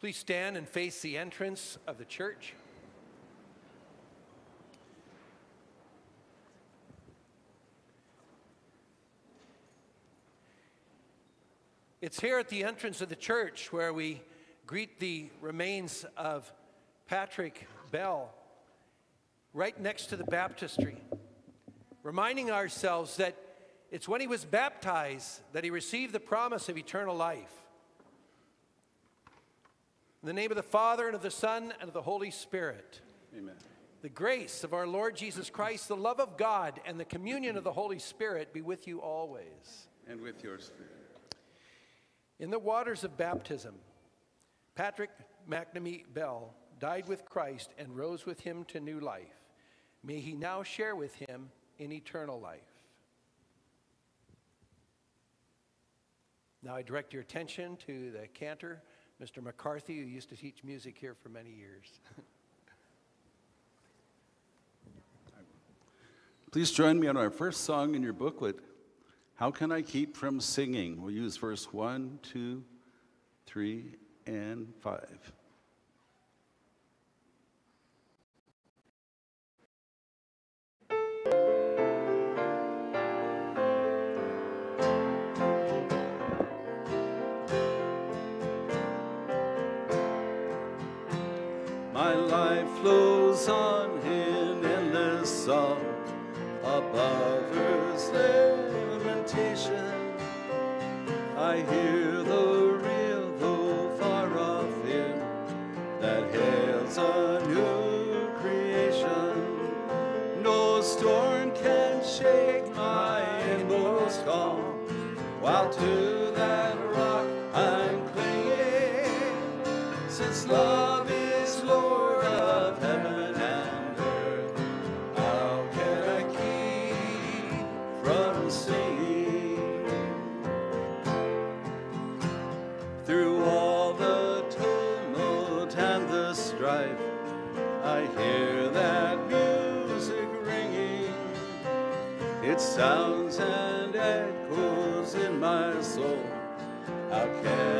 Please stand and face the entrance of the church. It's here at the entrance of the church where we greet the remains of Patrick Bell, right next to the baptistry, reminding ourselves that it's when he was baptized that he received the promise of eternal life. In the name of the Father, and of the Son, and of the Holy Spirit. Amen. The grace of our Lord Jesus Christ, the love of God, and the communion of the Holy Spirit be with you always. And with your spirit. In the waters of baptism, Patrick McNamee Bell died with Christ and rose with him to new life. May he now share with him in eternal life. Now I direct your attention to the cantor, Mr. McCarthy, who used to teach music here for many years. Please join me on our first song in your booklet, How Can I Keep From Singing? We'll use verse one, two, three, and 5. Flows on in endless song above earth's lamentation. I hear the real, though far off hymn that hails a new creation. No storm can shake my inmost calm, while to How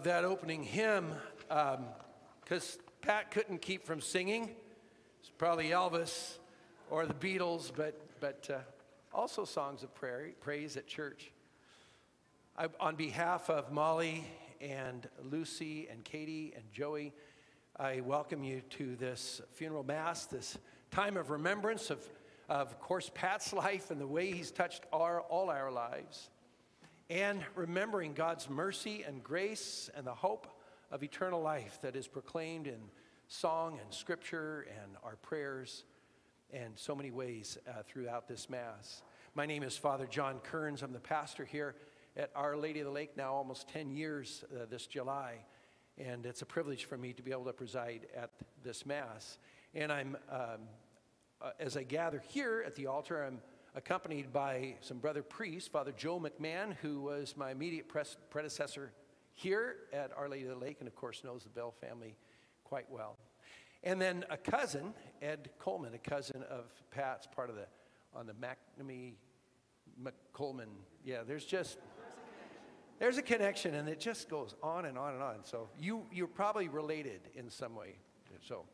Love that opening hymn because Pat couldn't keep from singing. It's probably Elvis or the Beatles, but, but uh, also songs of prayer, praise at church. I, on behalf of Molly and Lucy and Katie and Joey, I welcome you to this funeral mass, this time of remembrance of, of course, Pat's life and the way he's touched our, all our lives and remembering God's mercy and grace and the hope of eternal life that is proclaimed in song and scripture and our prayers and so many ways uh, throughout this Mass. My name is Father John Kearns. I'm the pastor here at Our Lady of the Lake now almost 10 years uh, this July. And it's a privilege for me to be able to preside at this Mass. And I'm, um, uh, as I gather here at the altar, I'm accompanied by some brother priests, Father Joe McMahon, who was my immediate predecessor here at Our Lady of the Lake, and of course knows the Bell family quite well. And then a cousin, Ed Coleman, a cousin of Pat's, part of the on the McNamee McColeman. Yeah, there's just there's a connection, and it just goes on and on and on. So you you're probably related in some way. So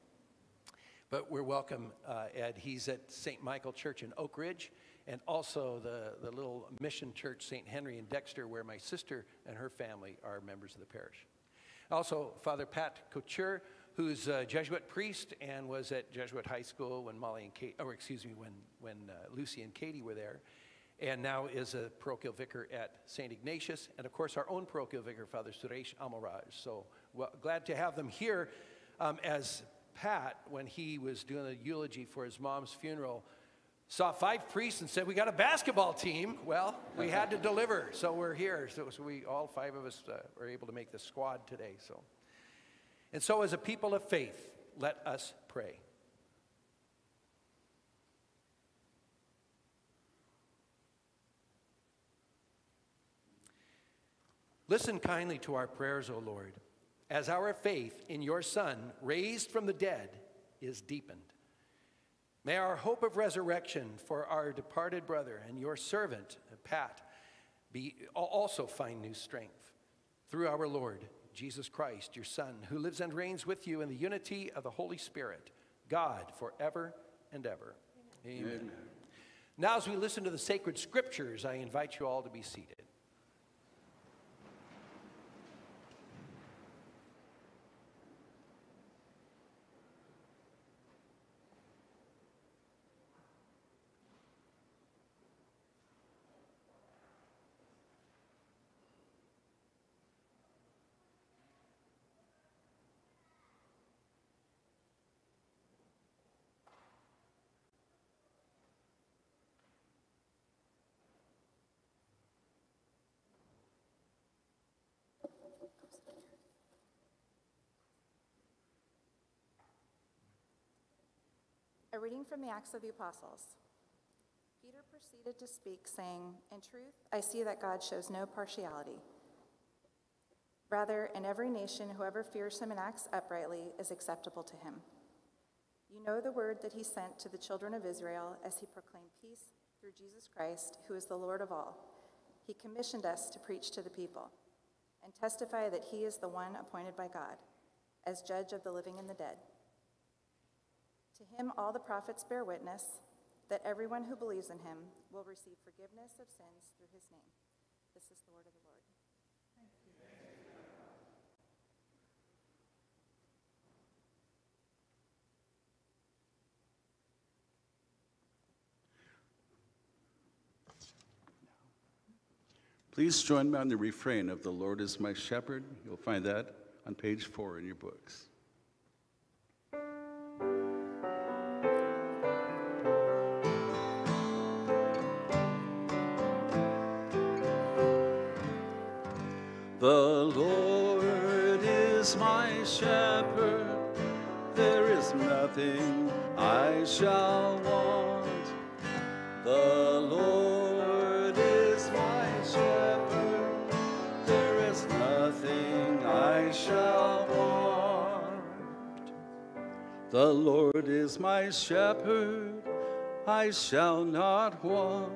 But we're welcome, uh, Ed. He's at St. Michael Church in Oak Ridge and also the, the little mission church, St. Henry in Dexter, where my sister and her family are members of the parish. Also, Father Pat Couture, who's a Jesuit priest and was at Jesuit High School when Molly and Kate, or excuse me, when, when uh, Lucy and Katie were there, and now is a parochial vicar at St. Ignatius, and of course our own parochial vicar, Father Suresh Amaraj. So well, glad to have them here. Um, as Pat, when he was doing a eulogy for his mom's funeral, saw five priests and said, "We got a basketball team." Well, we had to deliver, so we're here. So, we all five of us uh, were able to make the squad today. So, and so as a people of faith, let us pray. Listen kindly to our prayers, O Lord, as our faith in your Son, raised from the dead, is deepened. May our hope of resurrection for our departed brother and your servant, Pat, be, also find new strength. Through our Lord Jesus Christ, your Son, who lives and reigns with you in the unity of the Holy Spirit, God, forever and ever. Amen. Amen. Now, as we listen to the sacred scriptures, I invite you all to be seated. A reading from the Acts of the Apostles. Peter proceeded to speak, saying, In truth, I see that God shows no partiality. Rather, in every nation, whoever fears him and acts uprightly is acceptable to him. You know the word that he sent to the children of Israel as he proclaimed peace through Jesus Christ, who is the Lord of all. He commissioned us to preach to the people and testify that he is the one appointed by God as judge of the living and the dead. To him, all the prophets bear witness that everyone who believes in him will receive forgiveness of sins through his name. This is the word of the Lord. Please join me on the refrain of The Lord is my shepherd. You'll find that on page four in your books. The Lord is my shepherd, there is nothing I shall want. The Lord is my shepherd, there is nothing I shall want. The Lord is my shepherd, I shall not want.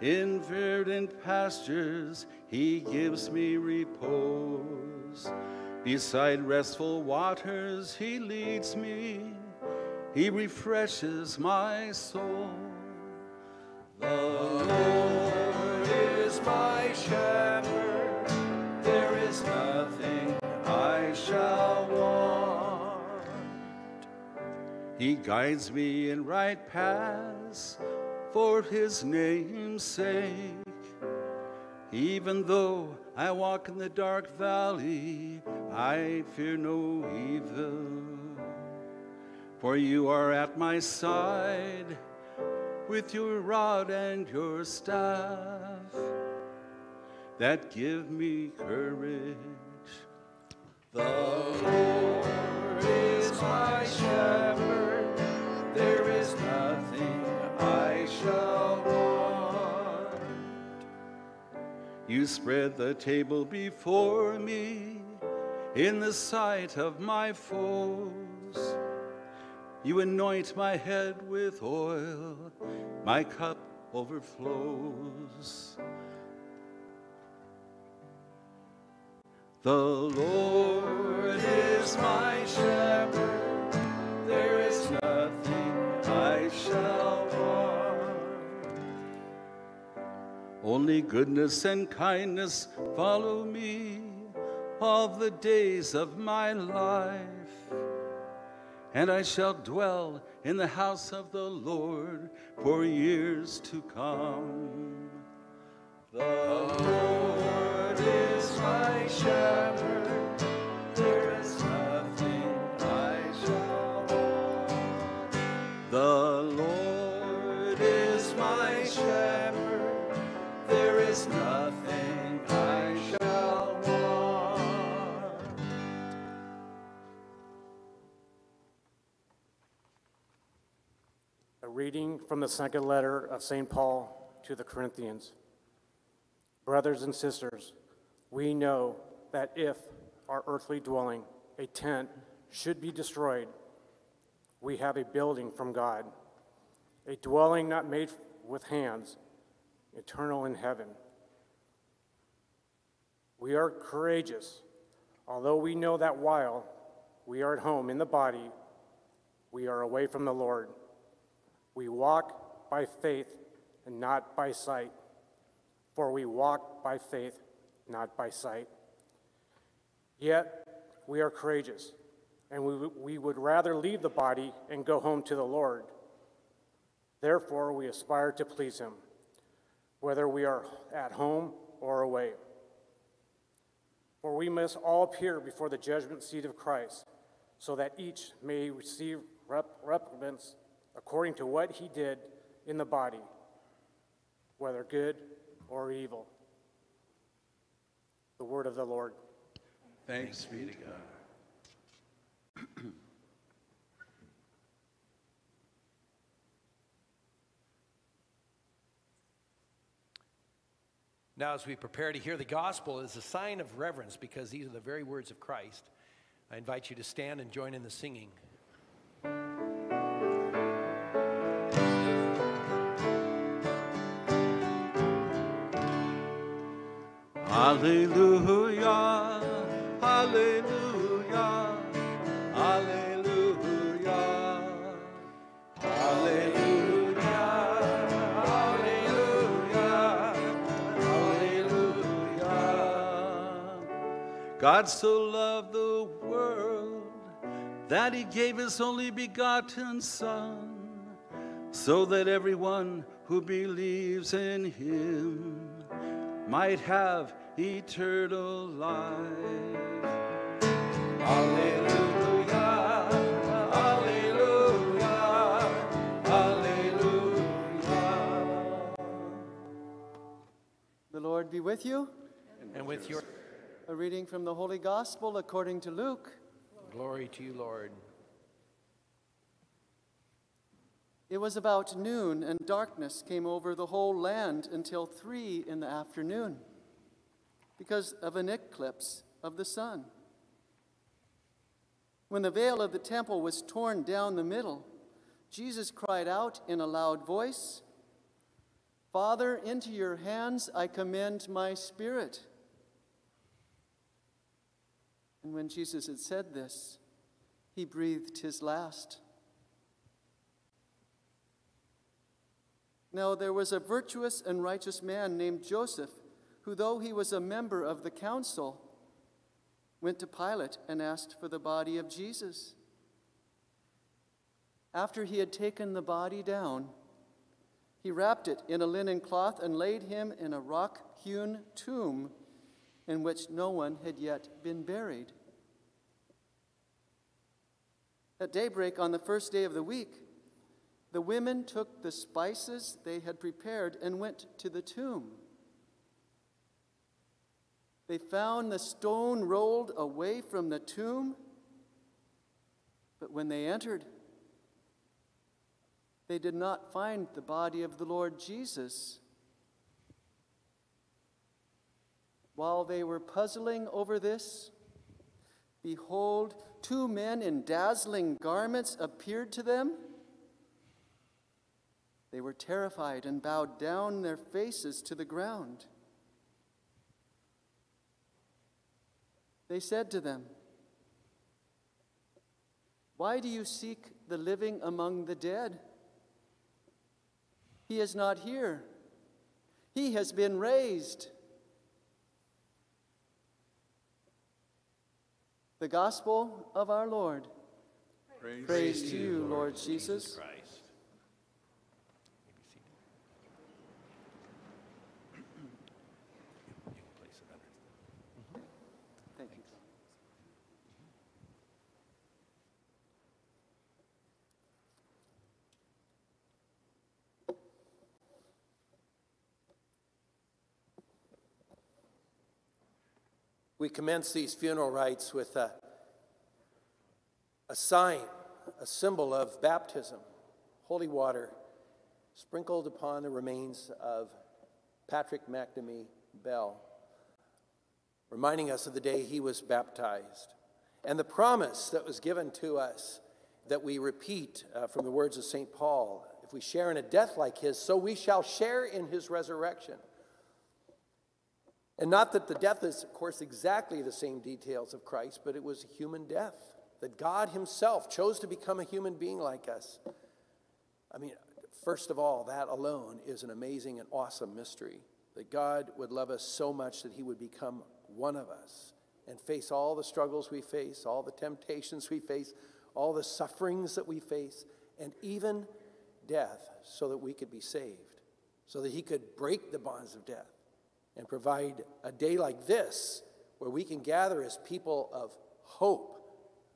In verdant pastures he gives me repose. Beside restful waters he leads me. He refreshes my soul. The Lord is my shepherd. There is nothing I shall want. He guides me in right paths for his name's sake. Even though I walk in the dark valley, I fear no evil. For you are at my side with your rod and your staff that give me courage. The You spread the table before me in the sight of my foes. You anoint my head with oil, my cup overflows. The Lord is my shepherd there is nothing I shall Only goodness and kindness follow me all the days of my life, and I shall dwell in the house of the Lord for years to come. The Lord is my shepherd, reading from the second letter of St. Paul to the Corinthians. Brothers and sisters, we know that if our earthly dwelling, a tent, should be destroyed, we have a building from God, a dwelling not made with hands, eternal in heaven. We are courageous, although we know that while we are at home in the body, we are away from the Lord. We walk by faith and not by sight, for we walk by faith, not by sight. Yet we are courageous, and we, we would rather leave the body and go home to the Lord. Therefore, we aspire to please Him, whether we are at home or away. For we must all appear before the judgment seat of Christ, so that each may receive rep- recompense according to what he did in the body, whether good or evil. The word of the Lord. Thanks be to God. Now, as we prepare to hear the gospel, as a sign of reverence, because these are the very words of Christ, I invite you to stand and join in the singing. Hallelujah, hallelujah, hallelujah, hallelujah, hallelujah, hallelujah. God so loved the world that he gave his only begotten Son, so that everyone who believes in him might have eternal life. Hallelujah, hallelujah, hallelujah. The Lord be with you. And with your A reading from the Holy Gospel according to Luke. glory to you, Lord. It was about noon, and darkness came over the whole land until three in the afternoon because of an eclipse of the sun. When the veil of the temple was torn down the middle, Jesus cried out in a loud voice, Father, into your hands I commend my spirit. And when Jesus had said this, he breathed his last. Now there was a virtuous and righteous man named Joseph, who, though he was a member of the council, went to Pilate and asked for the body of Jesus. After he had taken the body down, he wrapped it in a linen cloth and laid him in a rock hewn tomb in which no one had yet been buried. At daybreak on the first day of the week, the women took the spices they had prepared and went to the tomb. They found the stone rolled away from the tomb, but when they entered, they did not find the body of the Lord Jesus. While they were puzzling over this, behold, two men in dazzling garments appeared to them. They were terrified and bowed down their faces to the ground. They said to them, Why do you seek the living among the dead? He is not here, he has been raised. The Gospel of our Lord. Praise, Praise to you, Lord Jesus. Christ. You can place it under. Thank you. We commence these funeral rites with a, a sign, a symbol of baptism, holy water sprinkled upon the remains of Patrick McNamee Bell, reminding us of the day he was baptized and the promise that was given to us that we repeat uh, from the words of St. Paul if we share in a death like his, so we shall share in his resurrection. And not that the death is, of course, exactly the same details of Christ, but it was a human death. That God Himself chose to become a human being like us. I mean, first of all, that alone is an amazing and awesome mystery. That God would love us so much that He would become one of us and face all the struggles we face, all the temptations we face, all the sufferings that we face, and even death, so that we could be saved, so that He could break the bonds of death and provide a day like this where we can gather as people of hope,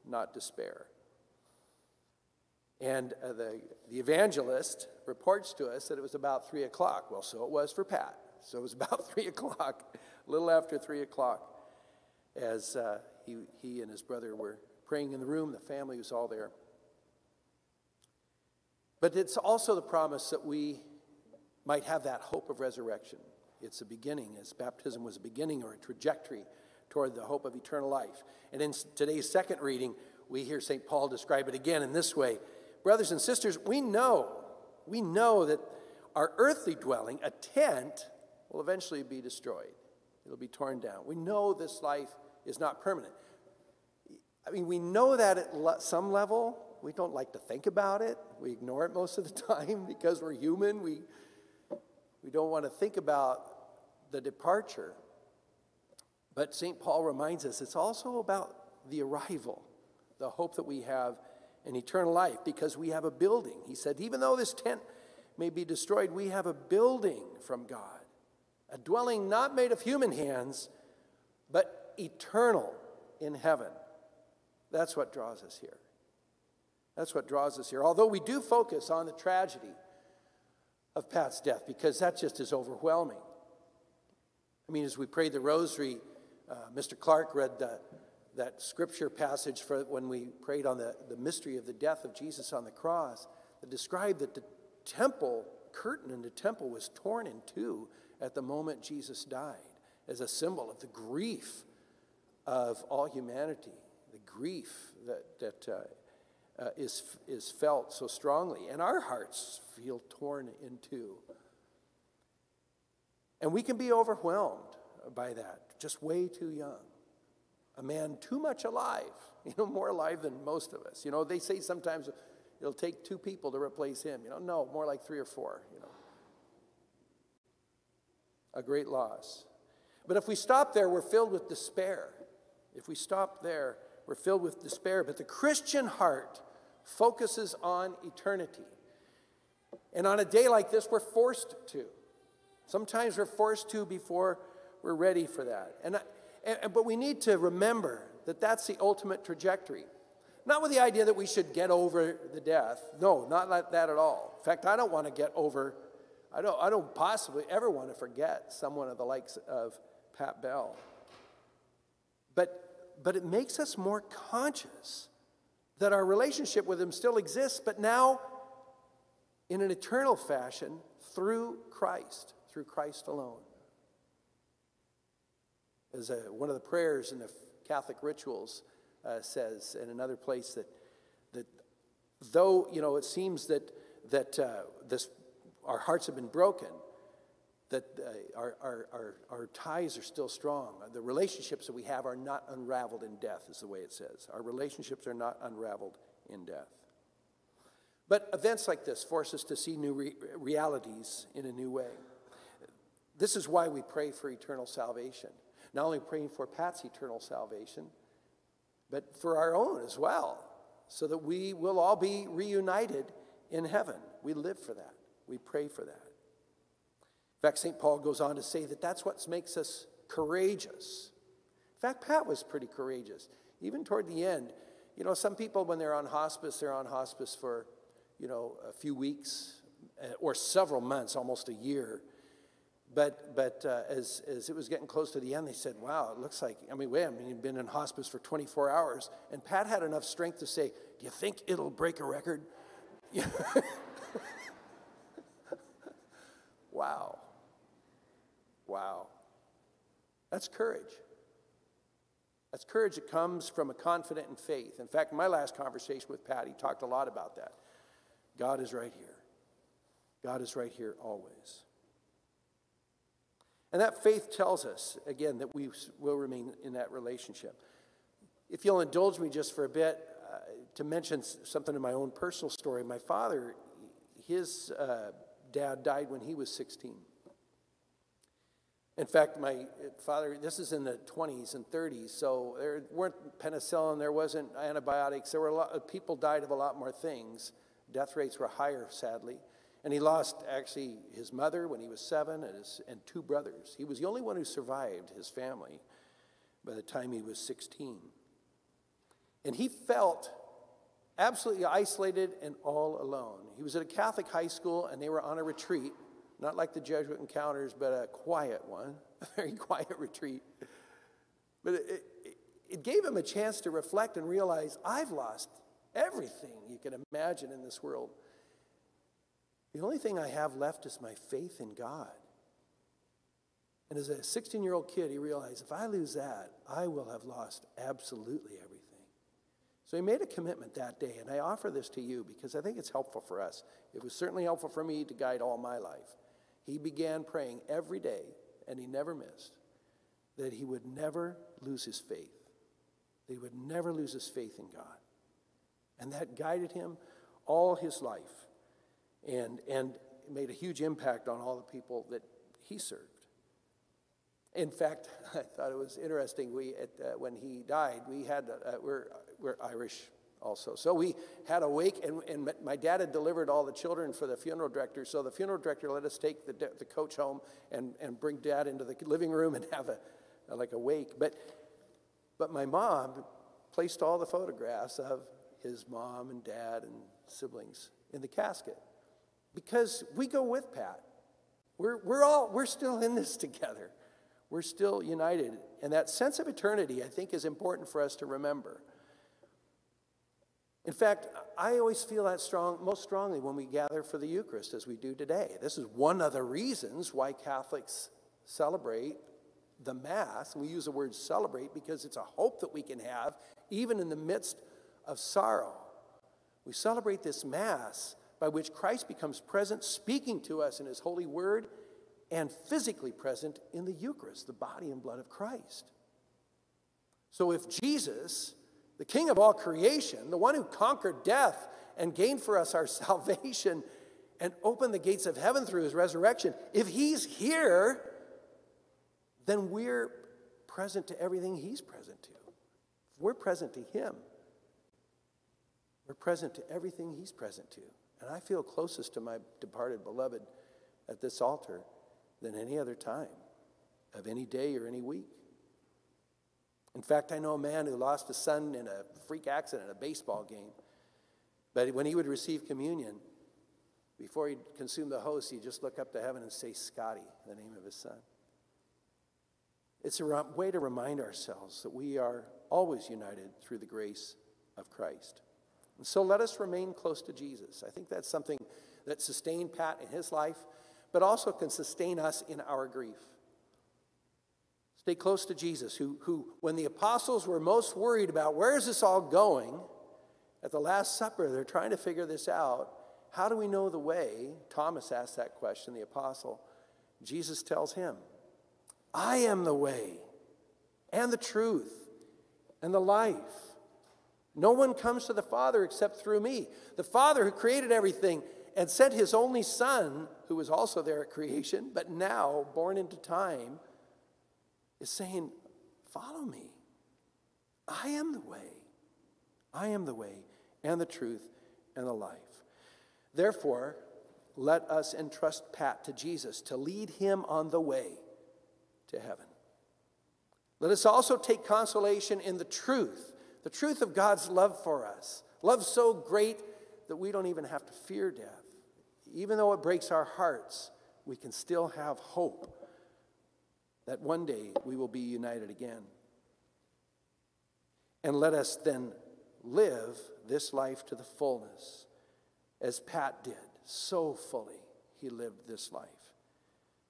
not despair. And uh, the, the evangelist reports to us that it was about 3 o'clock. Well, so it was for Pat. So it was about 3 o'clock, a little after 3 o'clock, as uh, he, he and his brother were praying in the room. The family was all there. But it's also the promise that we might have that hope of resurrection. It's a beginning, as baptism was a beginning or a trajectory toward the hope of eternal life. And in today's second reading, we hear St. Paul describe it again in this way Brothers and sisters, we know, we know that our earthly dwelling, a tent, will eventually be destroyed. It'll be torn down. We know this life is not permanent. I mean, we know that at some level. We don't like to think about it. We ignore it most of the time because we're human. We, we don't want to think about the departure. But St. Paul reminds us it's also about the arrival, the hope that we have in eternal life, because we have a building. He said, even though this tent may be destroyed, we have a building from God, a dwelling not made of human hands, but eternal in heaven. That's what draws us here. That's what draws us here. Although we do focus on the tragedy of Pat's death, because that just is overwhelming. I mean, as we prayed the rosary, uh, Mr. Clark read the, that scripture passage for when we prayed on the, the mystery of the death of Jesus on the cross that described that the temple curtain in the temple was torn in two at the moment Jesus died as a symbol of the grief of all humanity, the grief that, that uh, uh, is is felt so strongly. And our hearts feel torn in two. And we can be overwhelmed by that, just way too young. A man too much alive, you know, more alive than most of us. You know, they say sometimes it'll take two people to replace him. You know, no, more like three or four, you know. A great loss. But if we stop there, we're filled with despair. If we stop there, we're filled with despair. But the Christian heart focuses on eternity. And on a day like this, we're forced to. Sometimes we're forced to before we're ready for that. And, and, but we need to remember that that's the ultimate trajectory. Not with the idea that we should get over the death. No, not like that at all. In fact, I don't want to get over, I don't, I don't possibly ever want to forget someone of the likes of Pat Bell. But, but it makes us more conscious that our relationship with him still exists, but now in an eternal fashion through Christ through Christ alone. As a, one of the prayers in the Catholic rituals uh, says in another place that, that though, you know, it seems that, that uh, this, our hearts have been broken, that uh, our, our, our, our ties are still strong. The relationships that we have are not unraveled in death, is the way it says. Our relationships are not unraveled in death. But events like this force us to see new re- realities in a new way. This is why we pray for eternal salvation. Not only praying for Pat's eternal salvation, but for our own as well, so that we will all be reunited in heaven. We live for that, we pray for that. In fact, St. Paul goes on to say that that's what makes us courageous. In fact, Pat was pretty courageous. Even toward the end, you know, some people, when they're on hospice, they're on hospice for, you know, a few weeks eh, or several months, almost a year. But, but uh, as, as it was getting close to the end, they said, wow, it looks like, I mean, wait, I mean, you've been in hospice for 24 hours. And Pat had enough strength to say, do you think it'll break a record? wow. Wow. That's courage. That's courage that comes from a confident in faith. In fact, in my last conversation with Pat, he talked a lot about that. God is right here. God is right here always. And that faith tells us, again, that we will remain in that relationship. If you'll indulge me just for a bit uh, to mention something in my own personal story, my father, his uh, dad died when he was 16. In fact, my father, this is in the 20s and 30s, so there weren't penicillin, there wasn't antibiotics, there were a lot of people died of a lot more things. Death rates were higher, sadly. And he lost actually his mother when he was seven and, his, and two brothers. He was the only one who survived his family by the time he was 16. And he felt absolutely isolated and all alone. He was at a Catholic high school and they were on a retreat, not like the Jesuit encounters, but a quiet one, a very quiet retreat. But it, it, it gave him a chance to reflect and realize I've lost everything you can imagine in this world. The only thing I have left is my faith in God. And as a 16 year old kid, he realized if I lose that, I will have lost absolutely everything. So he made a commitment that day, and I offer this to you because I think it's helpful for us. It was certainly helpful for me to guide all my life. He began praying every day, and he never missed, that he would never lose his faith, that he would never lose his faith in God. And that guided him all his life and, and made a huge impact on all the people that he served. In fact, I thought it was interesting. We, at, uh, when he died, we had, uh, we're, we're Irish also. So we had a wake, and, and my dad had delivered all the children for the funeral director. So the funeral director let us take the, the coach home and, and bring dad into the living room and have a, a like a wake. But, but my mom placed all the photographs of his mom and dad and siblings in the casket because we go with Pat. We're, we're all, we're still in this together. We're still united. And that sense of eternity, I think, is important for us to remember. In fact, I always feel that strong, most strongly when we gather for the Eucharist, as we do today. This is one of the reasons why Catholics celebrate the Mass. We use the word celebrate because it's a hope that we can have even in the midst of sorrow. We celebrate this Mass by which Christ becomes present, speaking to us in his holy word, and physically present in the Eucharist, the body and blood of Christ. So if Jesus, the King of all creation, the one who conquered death and gained for us our salvation and opened the gates of heaven through his resurrection, if he's here, then we're present to everything he's present to. We're present to him. We're present to everything he's present to. And I feel closest to my departed beloved at this altar than any other time of any day or any week. In fact, I know a man who lost a son in a freak accident a baseball game. But when he would receive communion, before he'd consume the host, he'd just look up to heaven and say, Scotty, the name of his son. It's a way to remind ourselves that we are always united through the grace of Christ. And so let us remain close to Jesus. I think that's something that sustained Pat in his life, but also can sustain us in our grief. Stay close to Jesus, who, who when the apostles were most worried about where is this all going, at the Last Supper, they're trying to figure this out. How do we know the way? Thomas asked that question, the apostle. Jesus tells him, I am the way and the truth and the life. No one comes to the Father except through me. The Father who created everything and sent his only Son, who was also there at creation, but now born into time, is saying, Follow me. I am the way. I am the way and the truth and the life. Therefore, let us entrust Pat to Jesus to lead him on the way to heaven. Let us also take consolation in the truth, the truth of God's love for us. Love so great that we don't even have to fear death. Even though it breaks our hearts, we can still have hope that one day we will be united again. And let us then live this life to the fullness, as Pat did so fully. He lived this life,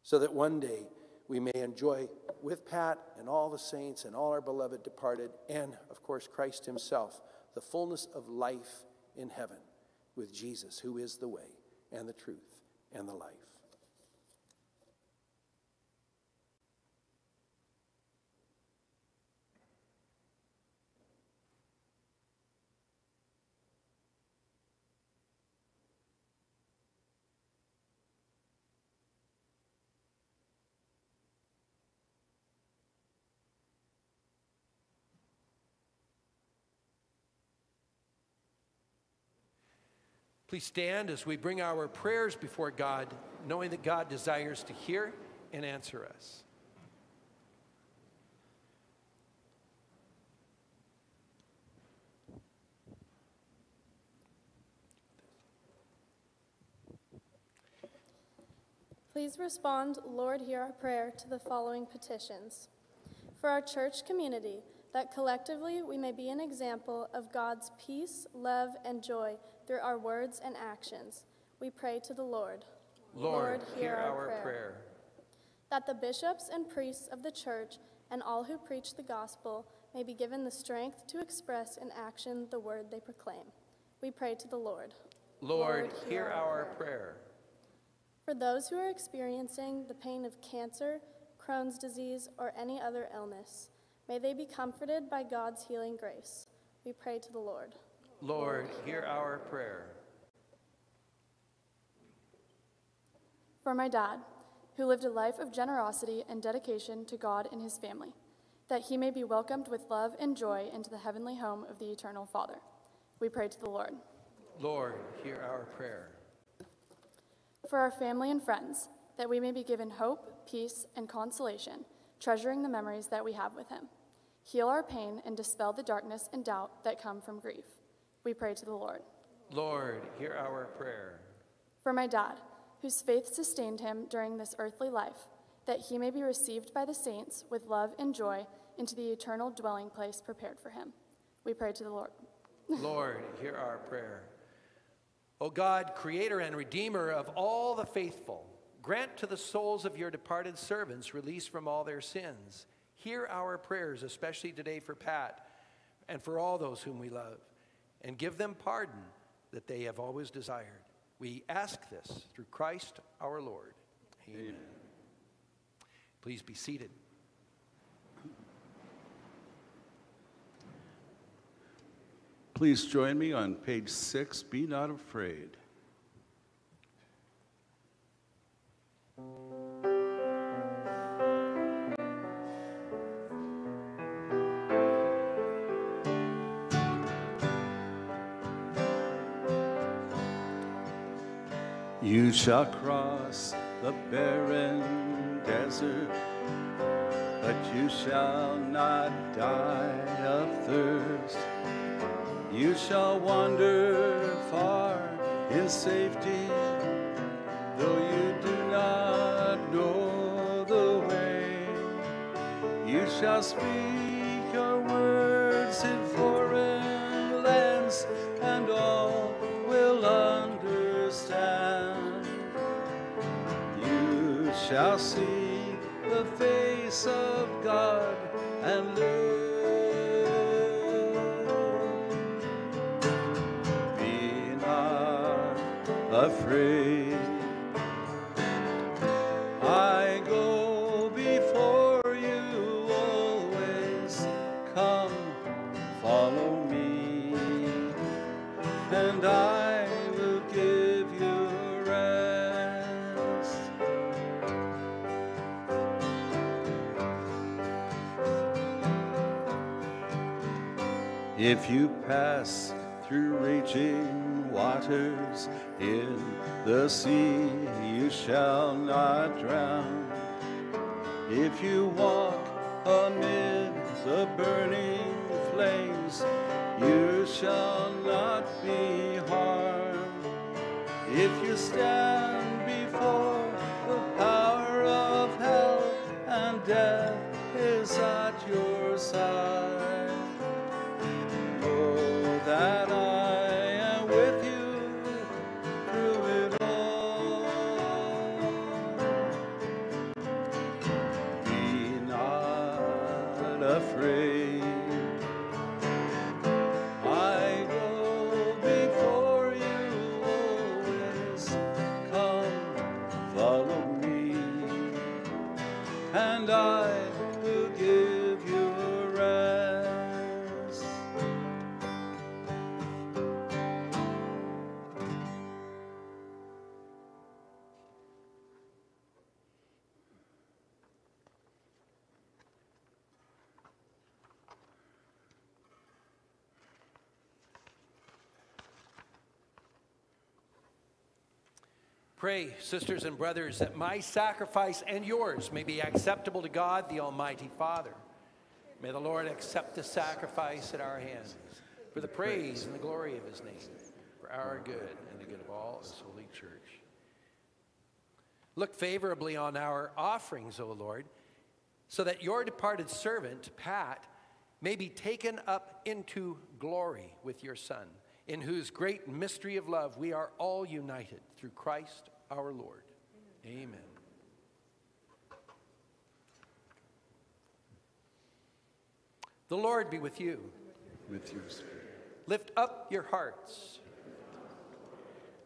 so that one day we may enjoy with Pat and all the saints and all our beloved departed, and of course, Christ Himself, the fullness of life in heaven with Jesus, who is the way and the truth and the life. Please stand as we bring our prayers before God, knowing that God desires to hear and answer us. Please respond, Lord, hear our prayer, to the following petitions. For our church community, that collectively we may be an example of God's peace, love, and joy through our words and actions. We pray to the Lord. Lord, Lord hear, hear, our, prayer. prayer. That the bishops and priests of the church and all who preach the gospel may be given the strength to express in action the word they proclaim. We pray to the Lord. Lord, Lord hear, hear, our prayer. prayer. For those who are experiencing the pain of cancer, Crohn's disease, or any other illness, may they be comforted by God's healing grace. We pray to the Lord. Lord, hear our prayer. For my dad, who lived a life of generosity and dedication to God and his family, that he may be welcomed with love and joy into the heavenly home of the eternal Father. We pray to the Lord. Lord, hear our prayer. For our family and friends, that we may be given hope, peace, and consolation, treasuring the memories that we have with him. Heal our pain and dispel the darkness and doubt that come from grief. We pray to the Lord. Lord, hear our prayer. For my dad, whose faith sustained him during this earthly life, that he may be received by the saints with love and joy into the eternal dwelling place prepared for him. We pray to the Lord. Lord, hear our prayer. O God, creator and redeemer of all the faithful, grant to the souls of your departed servants release from all their sins. Hear our prayers, especially today for Pat and for all those whom we love and give them pardon that they have always desired. We ask this through Christ our Lord. Amen. Amen. Please be seated. Please join me on page six Be Not Afraid. You shall cross the barren desert, but you shall not die of thirst. You shall wander far in safety, though you do not know the way. You shall speak shall see the face of God and live. Be not afraid. If you pass through raging waters in the sea, you shall not drown. If you walk amid the burning flames, you shall not be harmed. If you stand Pray, sisters and brothers, that my sacrifice and yours may be acceptable to God, the Almighty Father. May the Lord accept the sacrifice at our hands for the praise and the glory of his name, for our good and the good of all his holy church. Look favorably on our offerings, O Lord, so that your departed servant, Pat, may be taken up into glory with your Son, in whose great mystery of love we are all united through Christ our Lord. Amen. The Lord be with you. With your spirit. Lift up your hearts.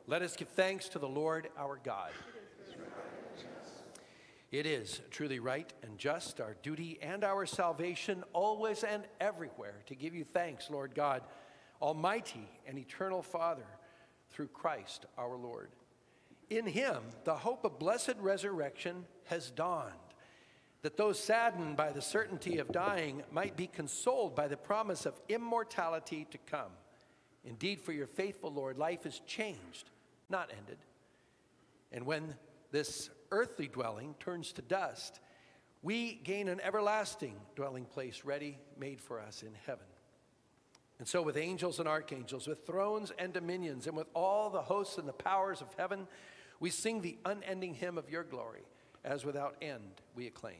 Let us give thanks to the Lord our God. It is truly right and just, our duty and our salvation, always and everywhere, to give you thanks, Lord God, Almighty and eternal Father, through Christ our Lord. In him, the hope of blessed resurrection has dawned, that those saddened by the certainty of dying might be consoled by the promise of immortality to come. Indeed, for your faithful Lord, life is changed, not ended. And when this earthly dwelling turns to dust, we gain an everlasting dwelling place ready, made for us in heaven. And so, with angels and archangels, with thrones and dominions, and with all the hosts and the powers of heaven, we sing the unending hymn of your glory, as without end we acclaim.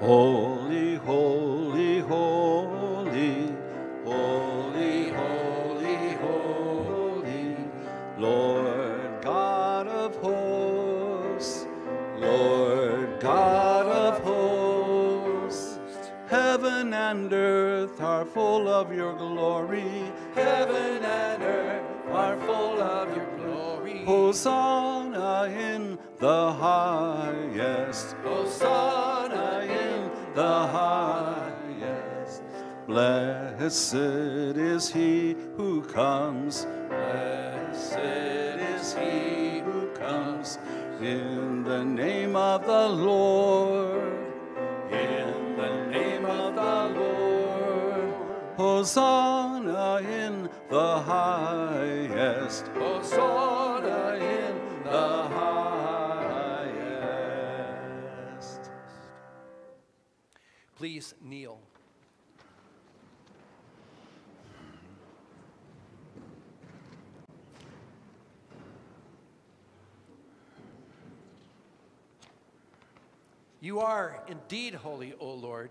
Holy, holy, holy, holy, holy, holy, Lord God of hosts, Lord God of hosts. Heaven and earth are full of your glory. Heaven and earth are full of your glory. Hosanna in the highest. Hosanna in the highest. Blessed is he who comes. Blessed is he who comes in the name of the Lord. In the name of the Lord. Hosanna the highest. Hosanna in the highest. Please kneel. You are indeed holy, O Lord,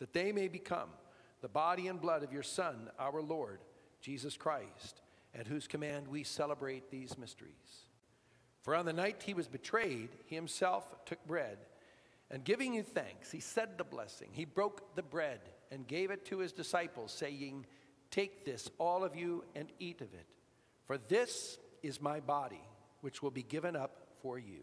that they may become the body and blood of your Son, our Lord, Jesus Christ, at whose command we celebrate these mysteries. For on the night he was betrayed, he himself took bread. And giving you thanks, he said the blessing. He broke the bread and gave it to his disciples, saying, Take this, all of you, and eat of it. For this is my body, which will be given up for you.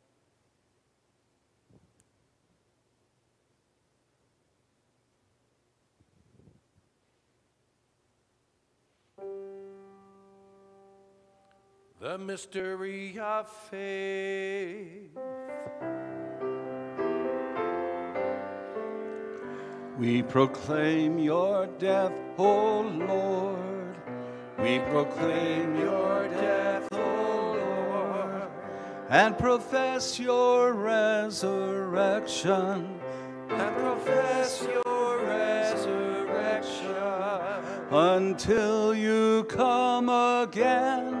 The mystery of faith. We proclaim your death, O Lord. We proclaim your death, O Lord, and profess your resurrection. And profess your resurrection until you come again.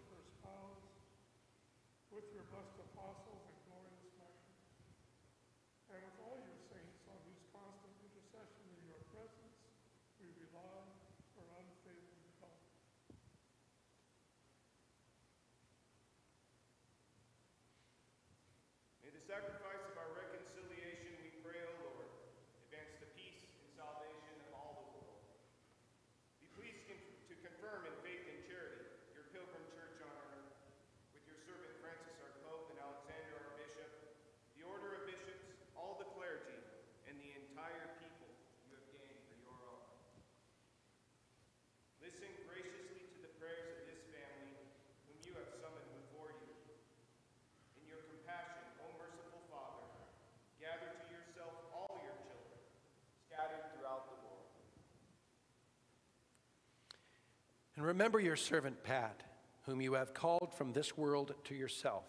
the sacrifice And remember your servant Pat, whom you have called from this world to yourself.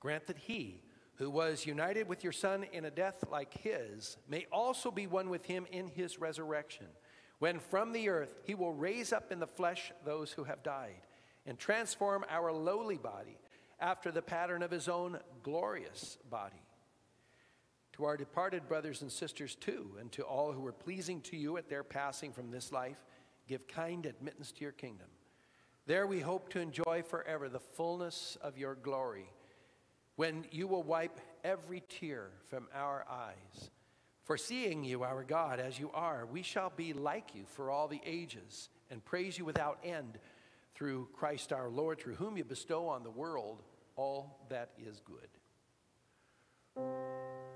Grant that he, who was united with your Son in a death like his, may also be one with him in his resurrection, when from the earth he will raise up in the flesh those who have died, and transform our lowly body after the pattern of his own glorious body. To our departed brothers and sisters, too, and to all who were pleasing to you at their passing from this life, give kind admittance to your kingdom. There we hope to enjoy forever the fullness of your glory, when you will wipe every tear from our eyes. For seeing you, our God, as you are, we shall be like you for all the ages, and praise you without end through Christ our Lord, through whom you bestow on the world all that is good.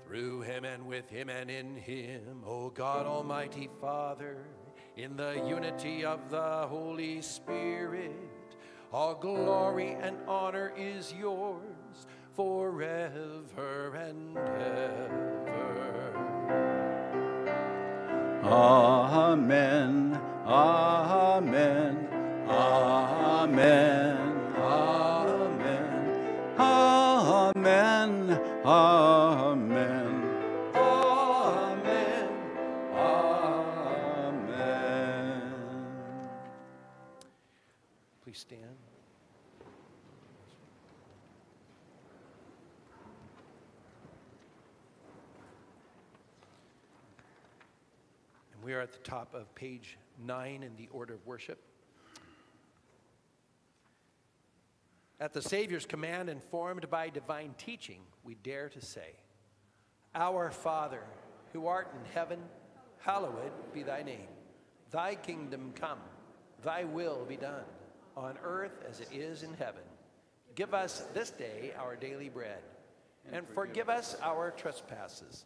Through him and with him and in him, O God Almighty Father, in the unity of the Holy Spirit, all glory and honor is yours forever and ever. Amen. Amen. Amen. Amen. Amen. Amen. We are at the top of page nine in the order of worship. At the Savior's command, informed by divine teaching, we dare to say, Our Father, who art in heaven, hallowed be thy name. Thy kingdom come, thy will be done, on earth as it is in heaven. Give us this day our daily bread, and forgive us our trespasses,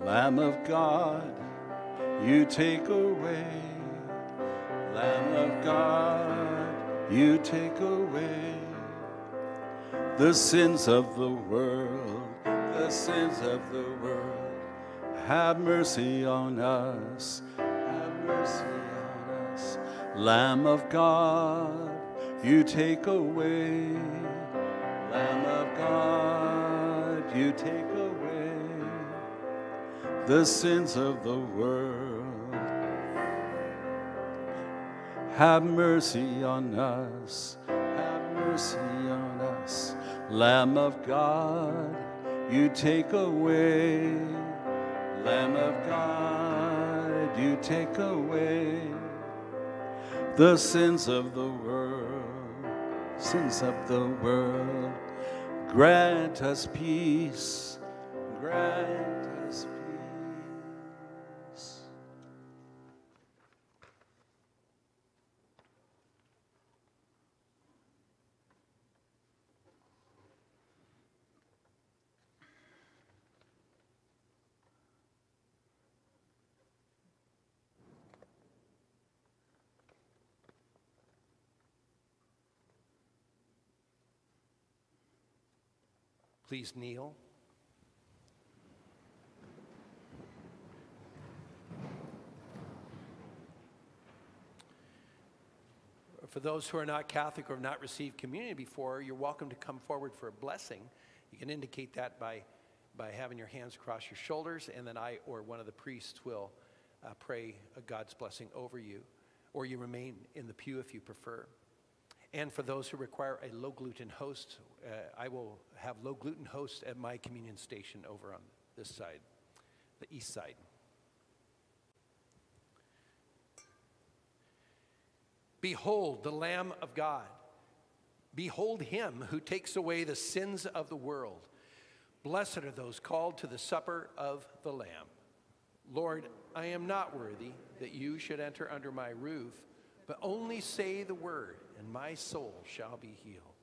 Lamb of God, you take away. Lamb of God, you take away the sins of the world, the sins of the world. Have mercy on us, have mercy on us. Lamb of God, you take away. Lamb of God, you take away the sins of the world. Have mercy on us, have mercy on us. Lamb of God, you take away. Lamb of God, you take away the sins of the world, sins of the world. Grant us peace, grant Please kneel. For those who are not Catholic or have not received communion before, you're welcome to come forward for a blessing. You can indicate that by, by having your hands across your shoulders, and then I or one of the priests will uh, pray God's blessing over you, or you remain in the pew if you prefer. And for those who require a low gluten host, uh, I will have low gluten host at my communion station over on this side, the east side. Behold the Lamb of God. Behold him who takes away the sins of the world. Blessed are those called to the supper of the Lamb. Lord, I am not worthy that you should enter under my roof, but only say the word, and my soul shall be healed.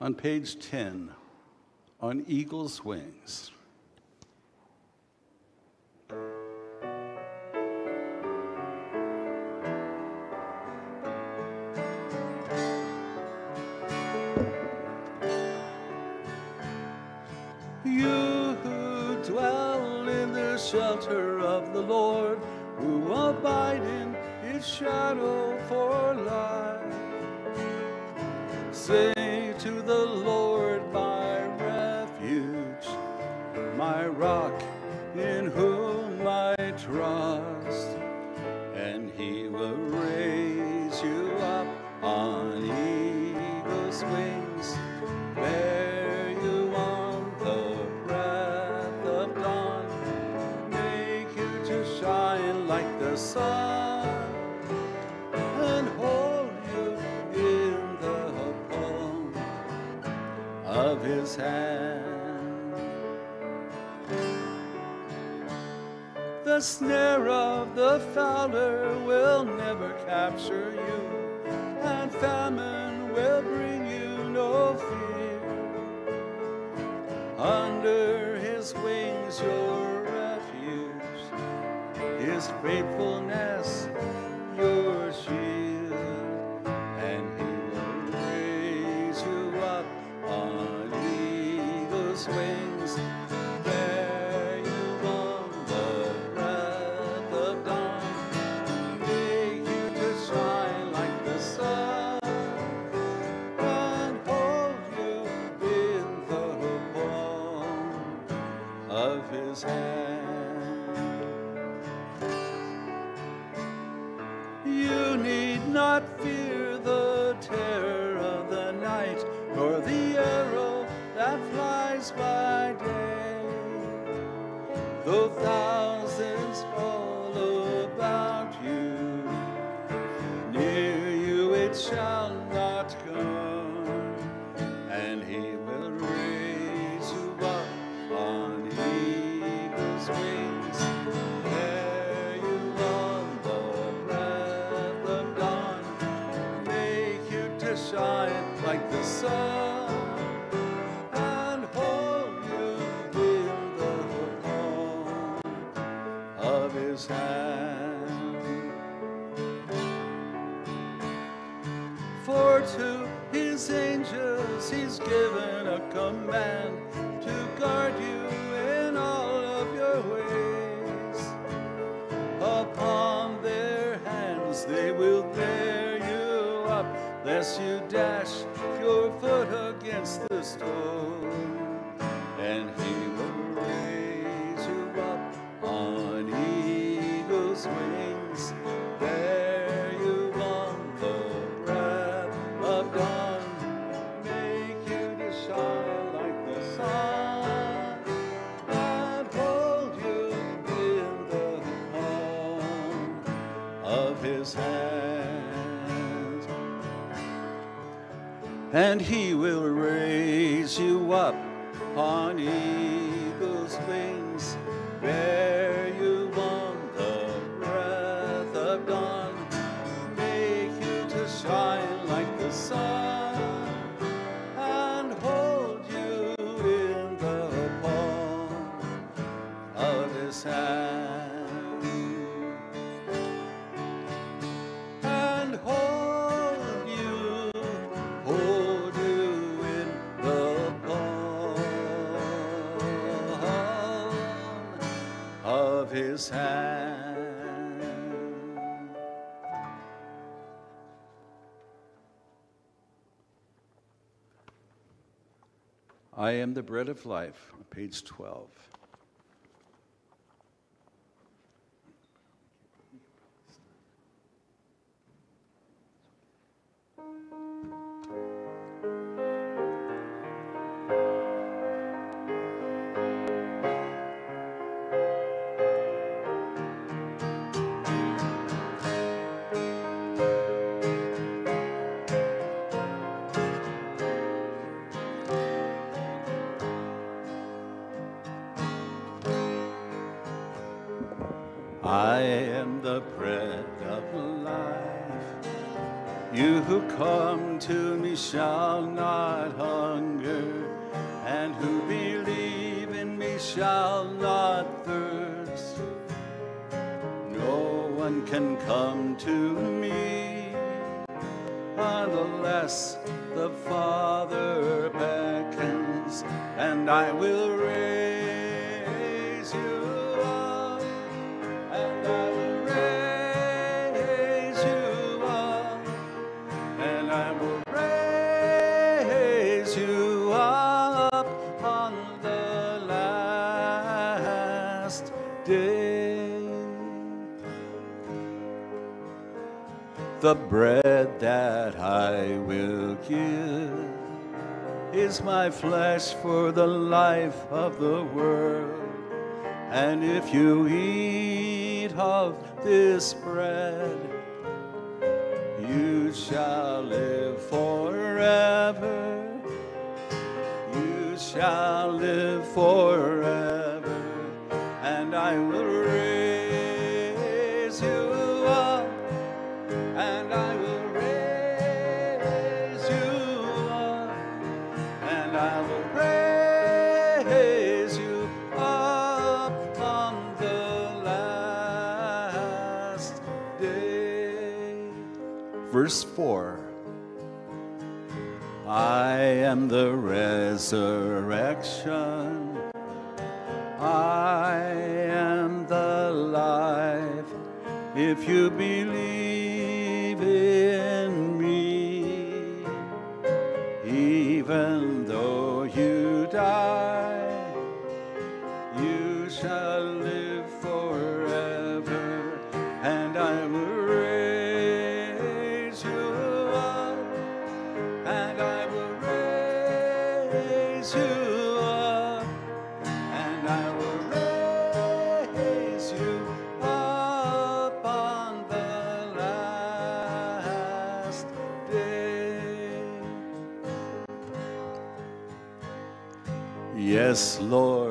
on page 10 on Eagle's Wings. Faithfulness your shield, and He will raise you up on eagle's wings. Bear you on the breath of dawn, make you to shine like the sun, and hold you in the palm of His hand. and he will bread of life, page 12. Day. The bread that I will give is my flesh for the life of the world. And if you eat of this bread, you shall live forever. You shall live forever, Verse 4 I am the resurrection. I If you believe Lord,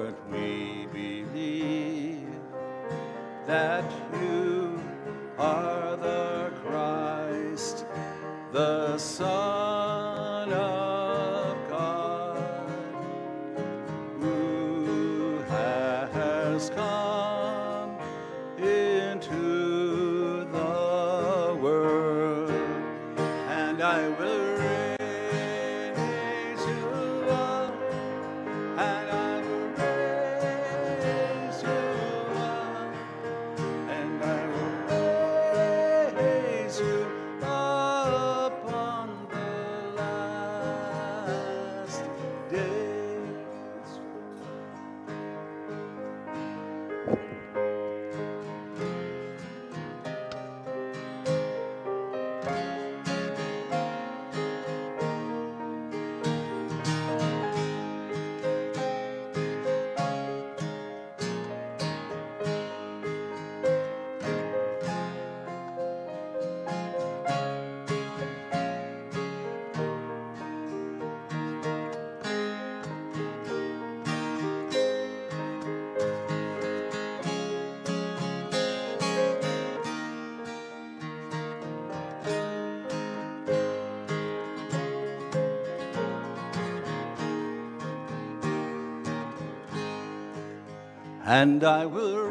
and I will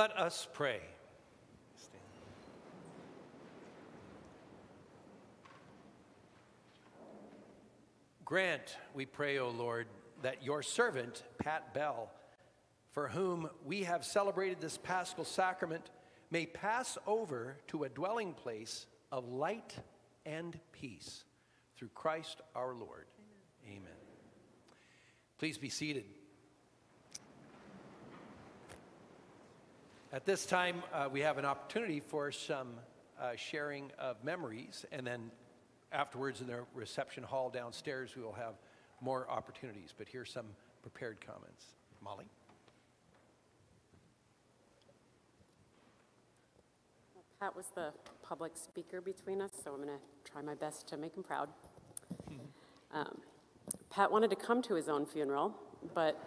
Let us pray. Grant, we pray, O Lord, that your servant, Pat Bell, for whom we have celebrated this paschal sacrament, may pass over to a dwelling place of light and peace through Christ our Lord. Amen. Amen. Please be seated. At this time, uh, we have an opportunity for some uh, sharing of memories, and then afterwards in the reception hall downstairs, we will have more opportunities. But here's some prepared comments. Molly? Pat was the public speaker between us, so I'm going to try my best to make him proud. Um, Pat wanted to come to his own funeral, but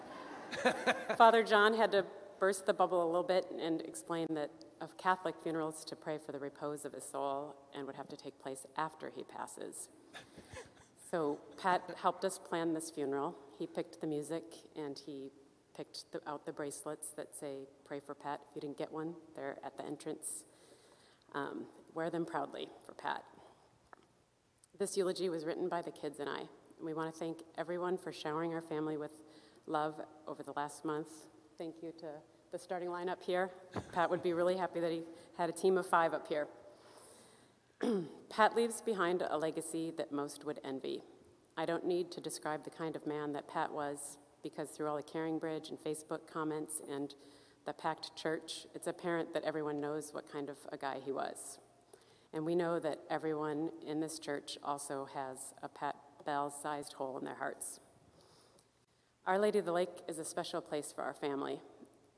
Father John had to burst the bubble a little bit and explain that of Catholic funerals to pray for the repose of his soul and would have to take place after he passes. So Pat helped us plan this funeral. He picked the music and he picked the, out the bracelets that say "Pray for Pat." If you didn't get one, they're at the entrance. Um, wear them proudly for Pat. This eulogy was written by the kids and I. We want to thank everyone for showering our family with love over the last month. Thank you to the starting lineup here. Pat would be really happy that he had a team of five up here. Pat leaves behind a legacy that most would envy. I don't need to describe the kind of man that Pat was because through all the CaringBridge and Facebook comments and the packed church, it's apparent that everyone knows what kind of a guy he was. And we know that everyone in this church also has a Pat Bell sized hole in their hearts. Our Lady of the Lake is a special place for our family.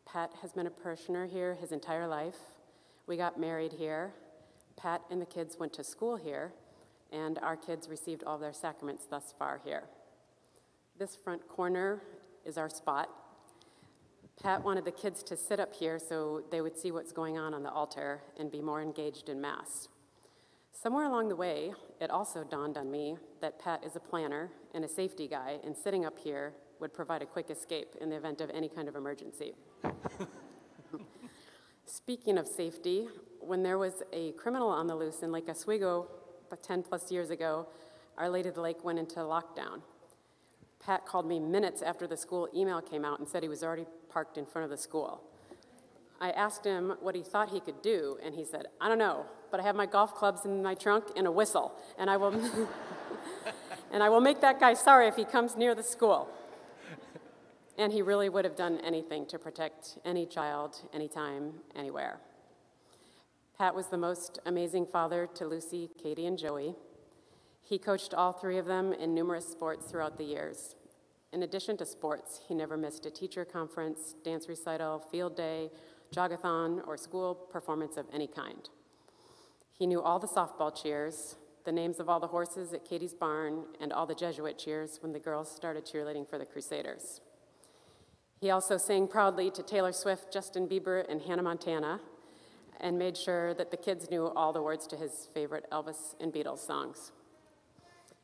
Pat has been a parishioner here his entire life. We got married here. Pat and the kids went to school here, and our kids received all their sacraments thus far here. This front corner is our spot. Pat wanted the kids to sit up here so they would see what's going on on the altar and be more engaged in Mass. Somewhere along the way, it also dawned on me that Pat is a planner and a safety guy, and sitting up here would provide a quick escape in the event of any kind of emergency. Speaking of safety, when there was a criminal on the loose in Lake Oswego 10 plus years ago, Our Lady of the Lake went into lockdown. Pat called me minutes after the school email came out and said he was already parked in front of the school. I asked him what he thought he could do, and he said, I don't know, but I have my golf clubs in my trunk and a whistle, and I will, and I will make that guy sorry if he comes near the school. And he really would have done anything to protect any child, anytime, anywhere. Pat was the most amazing father to Lucy, Katie, and Joey. He coached all three of them in numerous sports throughout the years. In addition to sports, he never missed a teacher conference, dance recital, field day, jogathon, or school performance of any kind. He knew all the softball cheers, the names of all the horses at Katie's barn, and all the Jesuit cheers when the girls started cheerleading for the Crusaders. He also sang proudly to Taylor Swift, Justin Bieber, and Hannah Montana, and made sure that the kids knew all the words to his favorite Elvis and Beatles songs.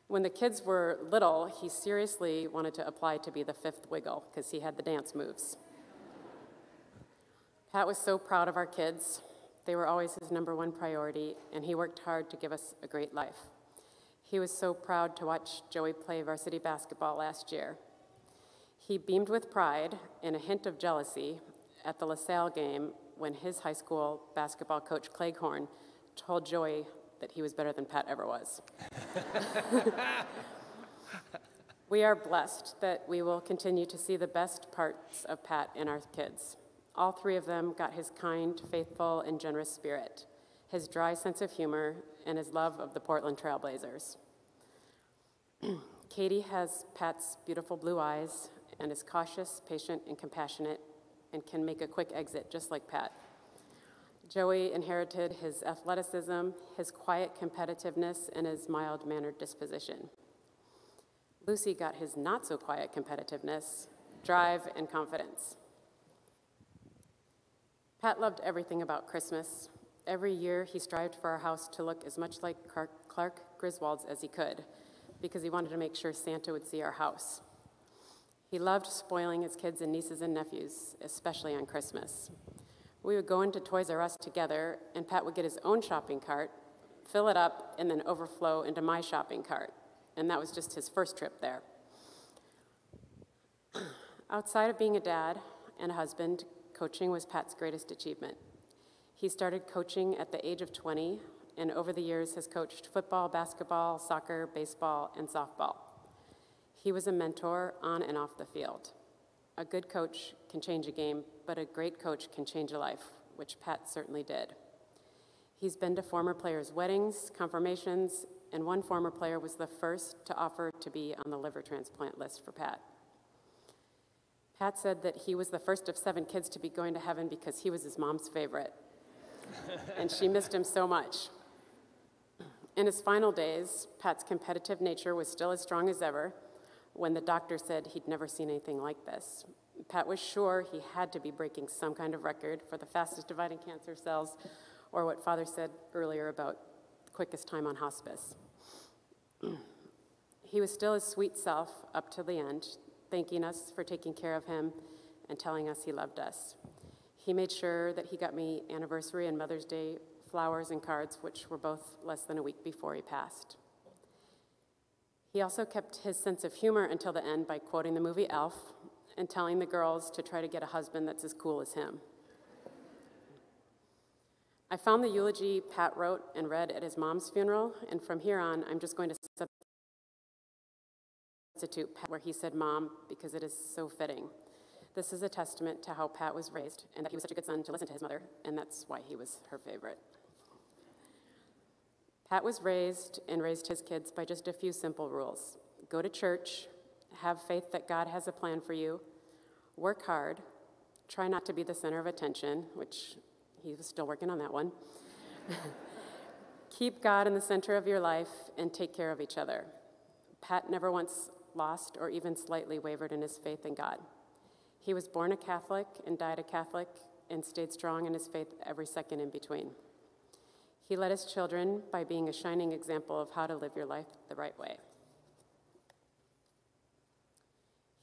When the kids were little, he seriously wanted to apply to be the fifth wiggle because he had the dance moves. Pat was so proud of our kids. They were always his number one priority, and he worked hard to give us a great life. He was so proud to watch Joey play varsity basketball last year. He beamed with pride and a hint of jealousy at the LaSalle game when his high school basketball coach, Cleghorn, told Joey that he was better than Pat ever was. we are blessed that we will continue to see the best parts of Pat in our kids. All three of them got his kind, faithful, and generous spirit, his dry sense of humor, and his love of the Portland Trailblazers. Katie has Pat's beautiful blue eyes and is cautious, patient, and compassionate, and can make a quick exit just like Pat. Joey inherited his athleticism, his quiet competitiveness, and his mild mannered disposition. Lucy got his not so quiet competitiveness, drive, and confidence. Pat loved everything about Christmas. Every year, he strived for our house to look as much like Clark Griswold's as he could, because he wanted to make sure Santa would see our house. He loved spoiling his kids and nieces and nephews, especially on Christmas. We would go into Toys R Us together, and Pat would get his own shopping cart, fill it up, and then overflow into my shopping cart. And that was just his first trip there. Outside of being a dad and a husband, coaching was Pat's greatest achievement. He started coaching at the age of 20 and over the years has coached football, basketball, soccer, baseball, and softball. He was a mentor on and off the field. A good coach can change a game, but a great coach can change a life, which Pat certainly did. He's been to former players' weddings, confirmations, and one former player was the first to offer to be on the liver transplant list for Pat. Pat said that he was the first of seven kids to be going to heaven because he was his mom's favorite. and she missed him so much. In his final days, Pat's competitive nature was still as strong as ever when the doctor said he'd never seen anything like this. Pat was sure he had to be breaking some kind of record for the fastest dividing cancer cells, or what Father said earlier about quickest time on hospice. he was still his sweet self up to the end, thanking us for taking care of him and telling us he loved us. He made sure that he got me anniversary and Mother's Day flowers and cards, which were both less than a week before he passed. He also kept his sense of humor until the end by quoting the movie Elf and telling the girls to try to get a husband that's as cool as him. I found the eulogy Pat wrote and read at his mom's funeral, and from here on, I'm just going to substitute Pat where he said mom because it is so fitting. This is a testament to how Pat was raised and that he was such a good son to listen to his mother, and that's why he was her favorite. Pat was raised and raised his kids by just a few simple rules go to church, have faith that God has a plan for you, work hard, try not to be the center of attention, which he was still working on that one. Keep God in the center of your life and take care of each other. Pat never once lost or even slightly wavered in his faith in God. He was born a Catholic and died a Catholic and stayed strong in his faith every second in between. He led his children by being a shining example of how to live your life the right way.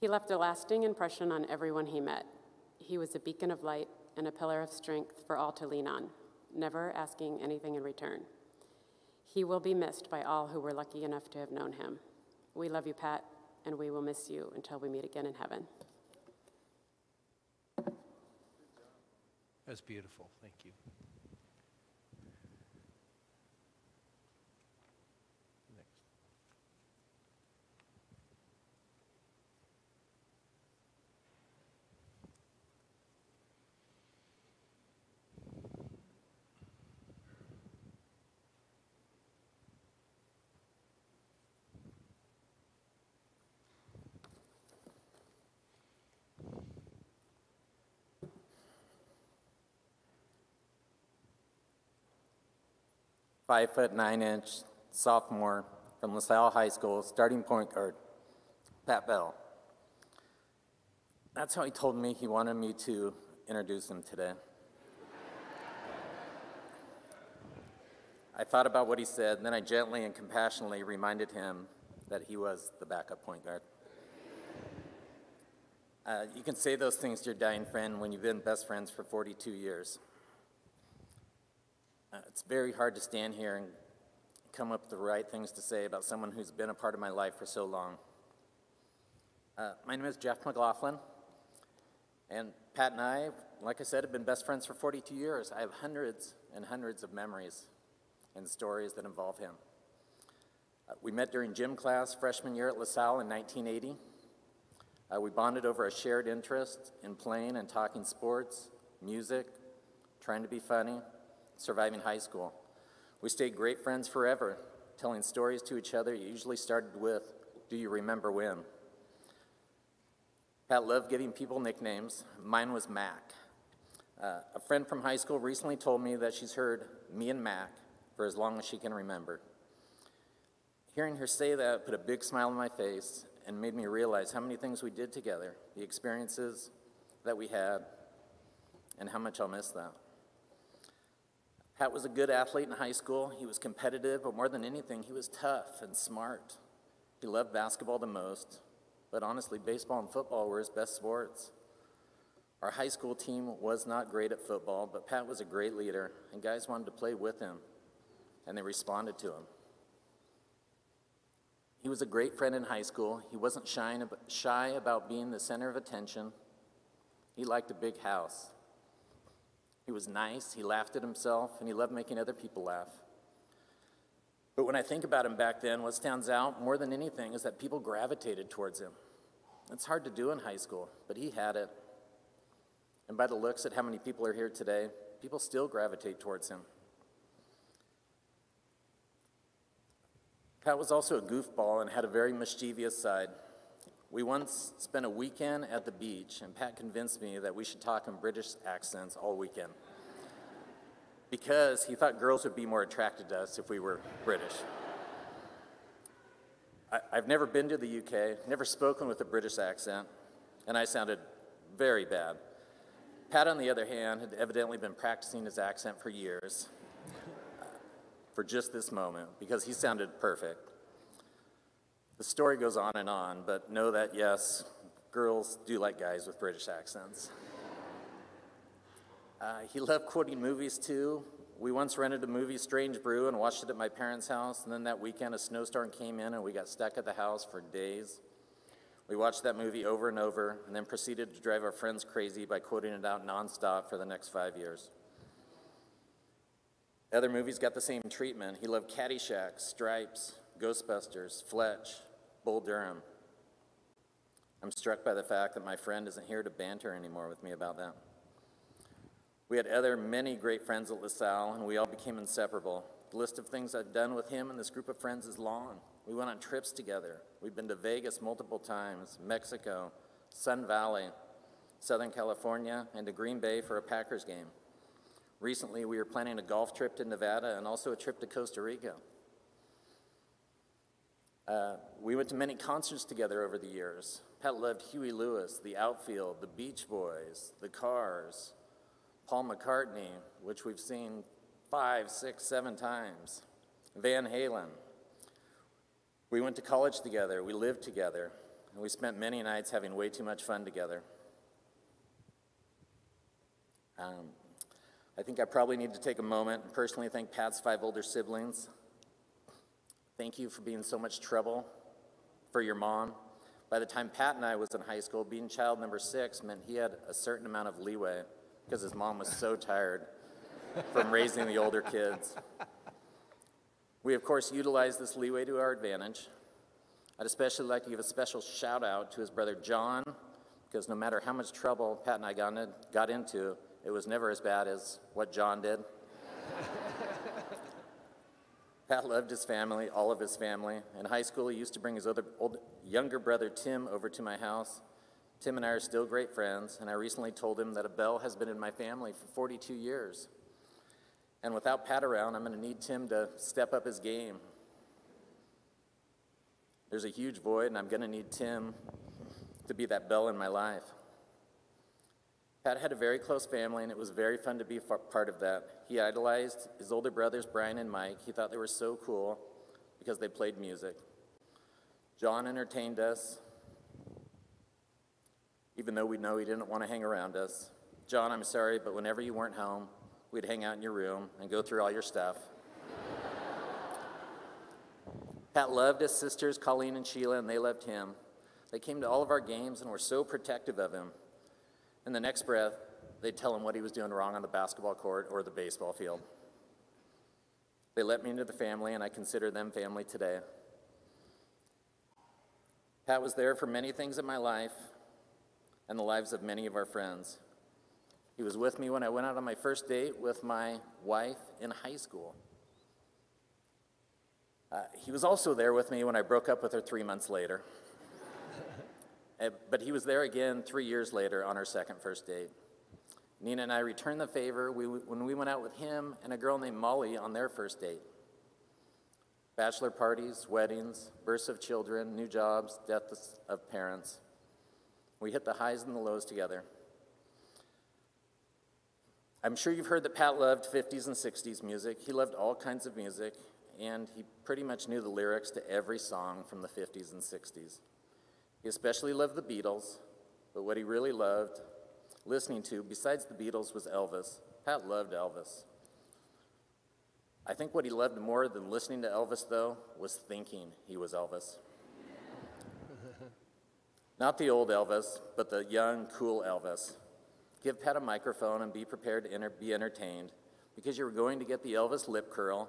He left a lasting impression on everyone he met. He was a beacon of light and a pillar of strength for all to lean on, never asking anything in return. He will be missed by all who were lucky enough to have known him. We love you, Pat, and we will miss you until we meet again in heaven. That's beautiful. Thank you. Next. Five foot nine inch sophomore from LaSalle High School, starting point guard, Pat Bell. That's how he told me he wanted me to introduce him today. I thought about what he said, and then I gently and compassionately reminded him that he was the backup point guard. Uh, you can say those things to your dying friend when you've been best friends for 42 years. Uh, it's very hard to stand here and come up with the right things to say about someone who's been a part of my life for so long. Uh, my name is Jeff McLaughlin, and Pat and I, like I said, have been best friends for 42 years. I have hundreds and hundreds of memories and stories that involve him. Uh, we met during gym class freshman year at LaSalle in 1980. Uh, we bonded over a shared interest in playing and talking sports, music, trying to be funny, surviving high school. We stayed great friends forever, telling stories to each other. It usually started with, Do you remember when? Pat loved giving people nicknames. Mine was Mac. Uh, a friend from high school recently told me that she's heard me and Mac for as long as she can remember. Hearing her say that put a big smile on my face and made me realize how many things we did together, the experiences that we had, and how much I'll miss that. Pat was a good athlete in high school. He was competitive, but more than anything, he was tough and smart. He loved basketball the most, but honestly, baseball and football were his best sports. Our high school team was not great at football, but Pat was a great leader, and guys wanted to play with him, and they responded to him. He was a great friend in high school. He wasn't shy about being the center of attention. He liked a big house. He was nice, he laughed at himself, and he loved making other people laugh. But when I think about him back then, what stands out more than anything is that people gravitated towards him. It's hard to do in high school, but he had it. And by the looks at how many people are here today, people still gravitate towards him. Pat was also a goofball and had a very mischievous side. We once spent a weekend at the beach, and Pat convinced me that we should talk in British accents all weekend because he thought girls would be more attracted to us if we were British. I, have never been to the UK, never spoken with a British accent, and I sounded very bad. Pat, on the other hand, had evidently been practicing his accent for years uh, for just this moment because he sounded perfect. The story goes on and on, but know that yes, girls do like guys with British accents. Uh, he loved quoting movies too. We once rented a movie, Strange Brew, and watched it at my parents' house. And then that weekend, a snowstorm came in, and we got stuck at the house for days. We watched that movie over and over, and then proceeded to drive our friends crazy by quoting it out nonstop for the next five years. Other movies got the same treatment. He loved Caddyshack, Stripes, Ghostbusters, Fletch, Bull Durham. I'm struck by the fact that my friend isn't here to banter anymore with me about that. We had other many great friends at LaSalle, and we all became inseparable. The list of things I've done with him and this group of friends is long. We went on trips together. We've been to Vegas multiple times, Mexico, Sun Valley, Southern California, and to Green Bay for a Packers game. Recently, we were planning a golf trip to Nevada and also a trip to Costa Rica. Uh, we went to many concerts together over the years. Pat loved Huey Lewis, The Outfield, The Beach Boys, The Cars, Paul McCartney, which we've seen five, six, seven times, Van Halen. We went to college together, we lived together, and we spent many nights having way too much fun together. Um, I think I probably need to take a moment and personally thank Pat's five older siblings. Thank you for being so much trouble for your mom. By the time Pat and I was in high school, being child number six meant he had a certain amount of leeway because his mom was so tired from raising the older kids. We, of course, utilized this leeway to our advantage. I'd especially like to give a special shout out to his brother John, because no matter how much trouble Pat and I got, in, got into, it was never as bad as what John did. Pat loved his family, all of his family. In high school, he used to bring his other old, younger brother Tim over to my house Tim and I are still great friends, and I recently told him that a bell has been in my family for 42 years. And without Pat around, I'm going to need Tim to step up his game. There's a huge void, and I'm going to need Tim to be that bell in my life. Pat had a very close family, and it was very fun to be part of that. He idolized his older brothers, Brian and Mike. He thought they were so cool because they played music. John entertained us, even though we know he didn't want to hang around us. John, I'm sorry, but whenever you weren't home, we'd hang out in your room and go through all your stuff. Pat loved his sisters, Colleen and Sheila, and they loved him. They came to all of our games and were so protective of him. In the next breath, they'd tell him what he was doing wrong on the basketball court or the baseball field. They let me into the family, and I consider them family today. Pat was there for many things in my life, and the lives of many of our friends. He was with me when I went out on my first date with my wife in high school. Uh, he was also there with me when I broke up with her three months later. Uh, but he was there again three years later on our second first date. Nina and I returned the favor when we went out with him and a girl named Molly on their first date. Bachelor parties, weddings, births of children, new jobs, deaths of parents. We hit the highs and the lows together. I'm sure you've heard that Pat loved 50s and 60s music. He loved all kinds of music, and he pretty much knew the lyrics to every song from the 50s and 60s. He especially loved the Beatles, but what he really loved listening to, besides the Beatles, was Elvis. Pat loved Elvis. I think what he loved more than listening to Elvis, though, was thinking he was Elvis. Not the old Elvis, but the young, cool Elvis. Give Pat a microphone and be prepared to enter- be entertained because you're going to get the Elvis lip curl,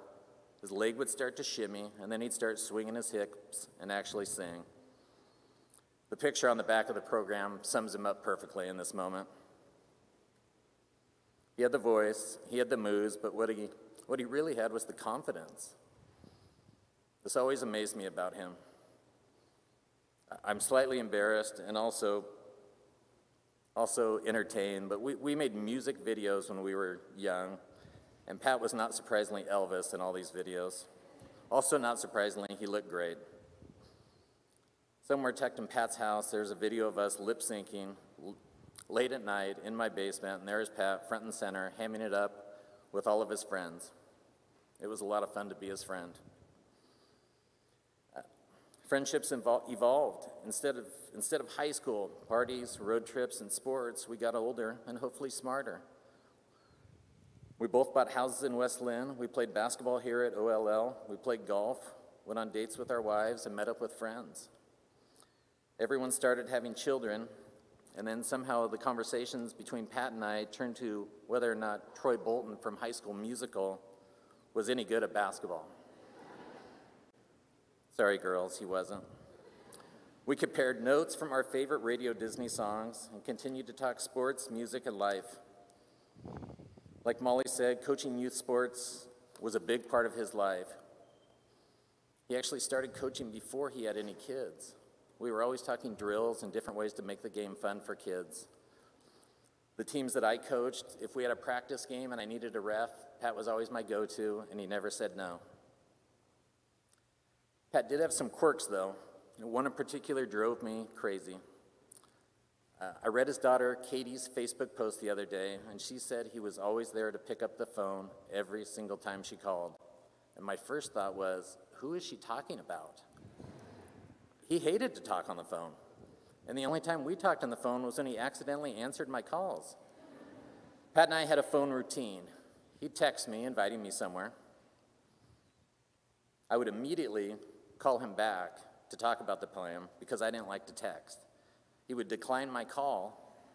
His leg would start to shimmy, and then he'd start swinging his hips and actually sing. The picture on the back of the program sums him up perfectly in this moment. He had the voice, he had the moves, but what he, what he really had was the confidence. This always amazed me about him. I'm slightly embarrassed and also, also entertained, but we, we made music videos when we were young, and Pat was not surprisingly Elvis in all these videos. Also, not surprisingly, he looked great. Somewhere tucked in Pat's house, there's a video of us lip syncing late at night in my basement, and there's Pat, front and center, hamming it up with all of his friends. It was a lot of fun to be his friend. Uh, friendships evol- evolved. Instead of, instead of high school, parties, road trips, and sports, we got older and hopefully smarter. We both bought houses in West Linn. We played basketball here at OLL. We played golf, went on dates with our wives, and met up with friends. Everyone started having children, and then somehow the conversations between Pat and I turned to whether or not Troy Bolton from High School Musical was any good at basketball. Sorry, girls, he wasn't. We compared notes from our favorite Radio Disney songs and continued to talk sports, music, and life. Like Molly said, coaching youth sports was a big part of his life. He actually started coaching before he had any kids. We were always talking drills and different ways to make the game fun for kids. The teams that I coached, if we had a practice game and I needed a ref, Pat was always my go to, and he never said no. Pat did have some quirks, though. One in particular drove me crazy. Uh, I read his daughter Katie's Facebook post the other day, and she said he was always there to pick up the phone every single time she called. And my first thought was, who is she talking about? He hated to talk on the phone. And the only time we talked on the phone was when he accidentally answered my calls. Pat and I had a phone routine. He'd text me, inviting me somewhere. I would immediately call him back to talk about the plan because I didn't like to text. He would decline my call.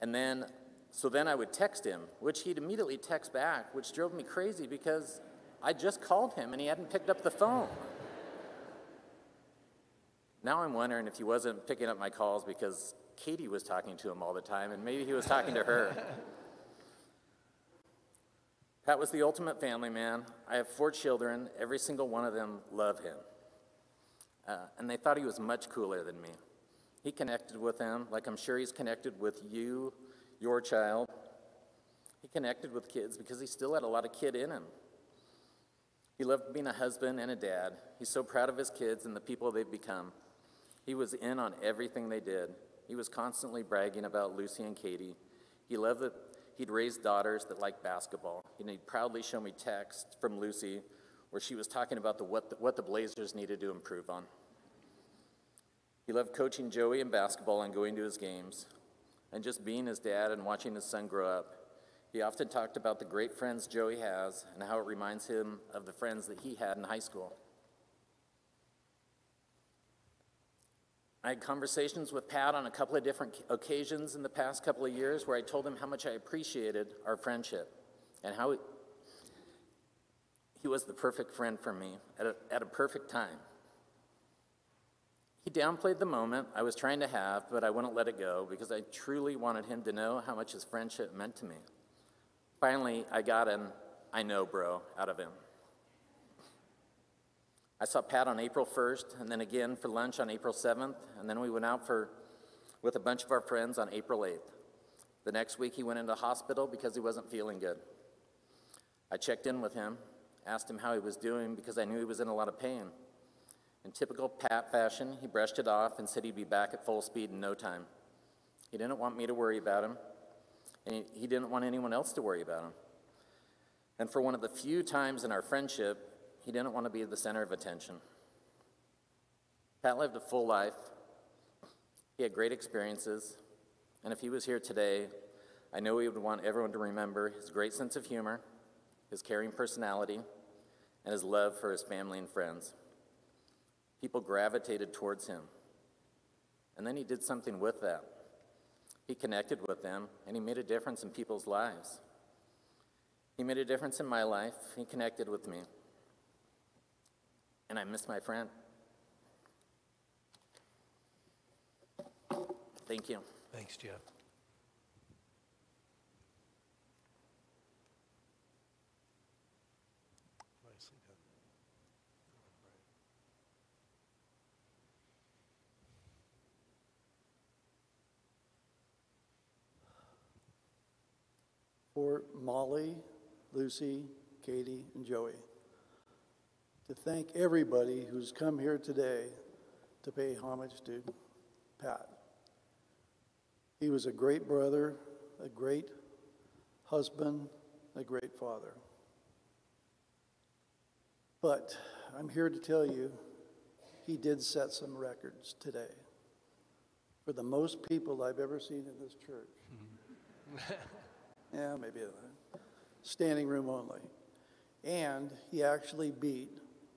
And then, so then I would text him, which he'd immediately text back, which drove me crazy because I just called him and he hadn't picked up the phone. Now I'm wondering if he wasn't picking up my calls because Katie was talking to him all the time, and maybe he was talking to her. Pat was the ultimate family man. I have four children. Every single one of them love him. Uh, and they thought he was much cooler than me. He connected with them like I'm sure he's connected with you, your child. He connected with kids because he still had a lot of kid in him. He loved being a husband and a dad. He's so proud of his kids and the people they've become. He was in on everything they did. He was constantly bragging about Lucy and Katie. He loved that he'd raised daughters that liked basketball. And he'd proudly show me texts from Lucy where she was talking about the, what, the, what the Blazers needed to improve on. He loved coaching Joey in basketball and going to his games, and just being his dad and watching his son grow up. He often talked about the great friends Joey has and how it reminds him of the friends that he had in high school. I had conversations with Pat on a couple of different occasions in the past couple of years where I told him how much I appreciated our friendship and how he was the perfect friend for me at a, at a perfect time. He downplayed the moment I was trying to have, but I wouldn't let it go because I truly wanted him to know how much his friendship meant to me. Finally, I got an I know, bro, out of him. I saw Pat on April 1st, and then again for lunch on April 7th, and then we went out for, with a bunch of our friends on April 8th. The next week, he went into hospital because he wasn't feeling good. I checked in with him, asked him how he was doing because I knew he was in a lot of pain. In typical Pat fashion, he brushed it off and said he'd be back at full speed in no time. He didn't want me to worry about him, and he, he didn't want anyone else to worry about him. And for one of the few times in our friendship, he didn't want to be the center of attention. Pat lived a full life. He had great experiences. And if he was here today, I know he would want everyone to remember his great sense of humor, his caring personality, and his love for his family and friends. People gravitated towards him. And then he did something with that. He connected with them, and he made a difference in people's lives. He made a difference in my life. He connected with me. And I miss my friend. Thank you. Thanks, Jeff. For Molly, Lucy, Katie, and Joey. To thank everybody who's come here today to pay homage to Pat. He was a great brother, a great husband, a great father. But I'm here to tell you, he did set some records today for the most people I've ever seen in this church. yeah, maybe standing room only. And he actually beat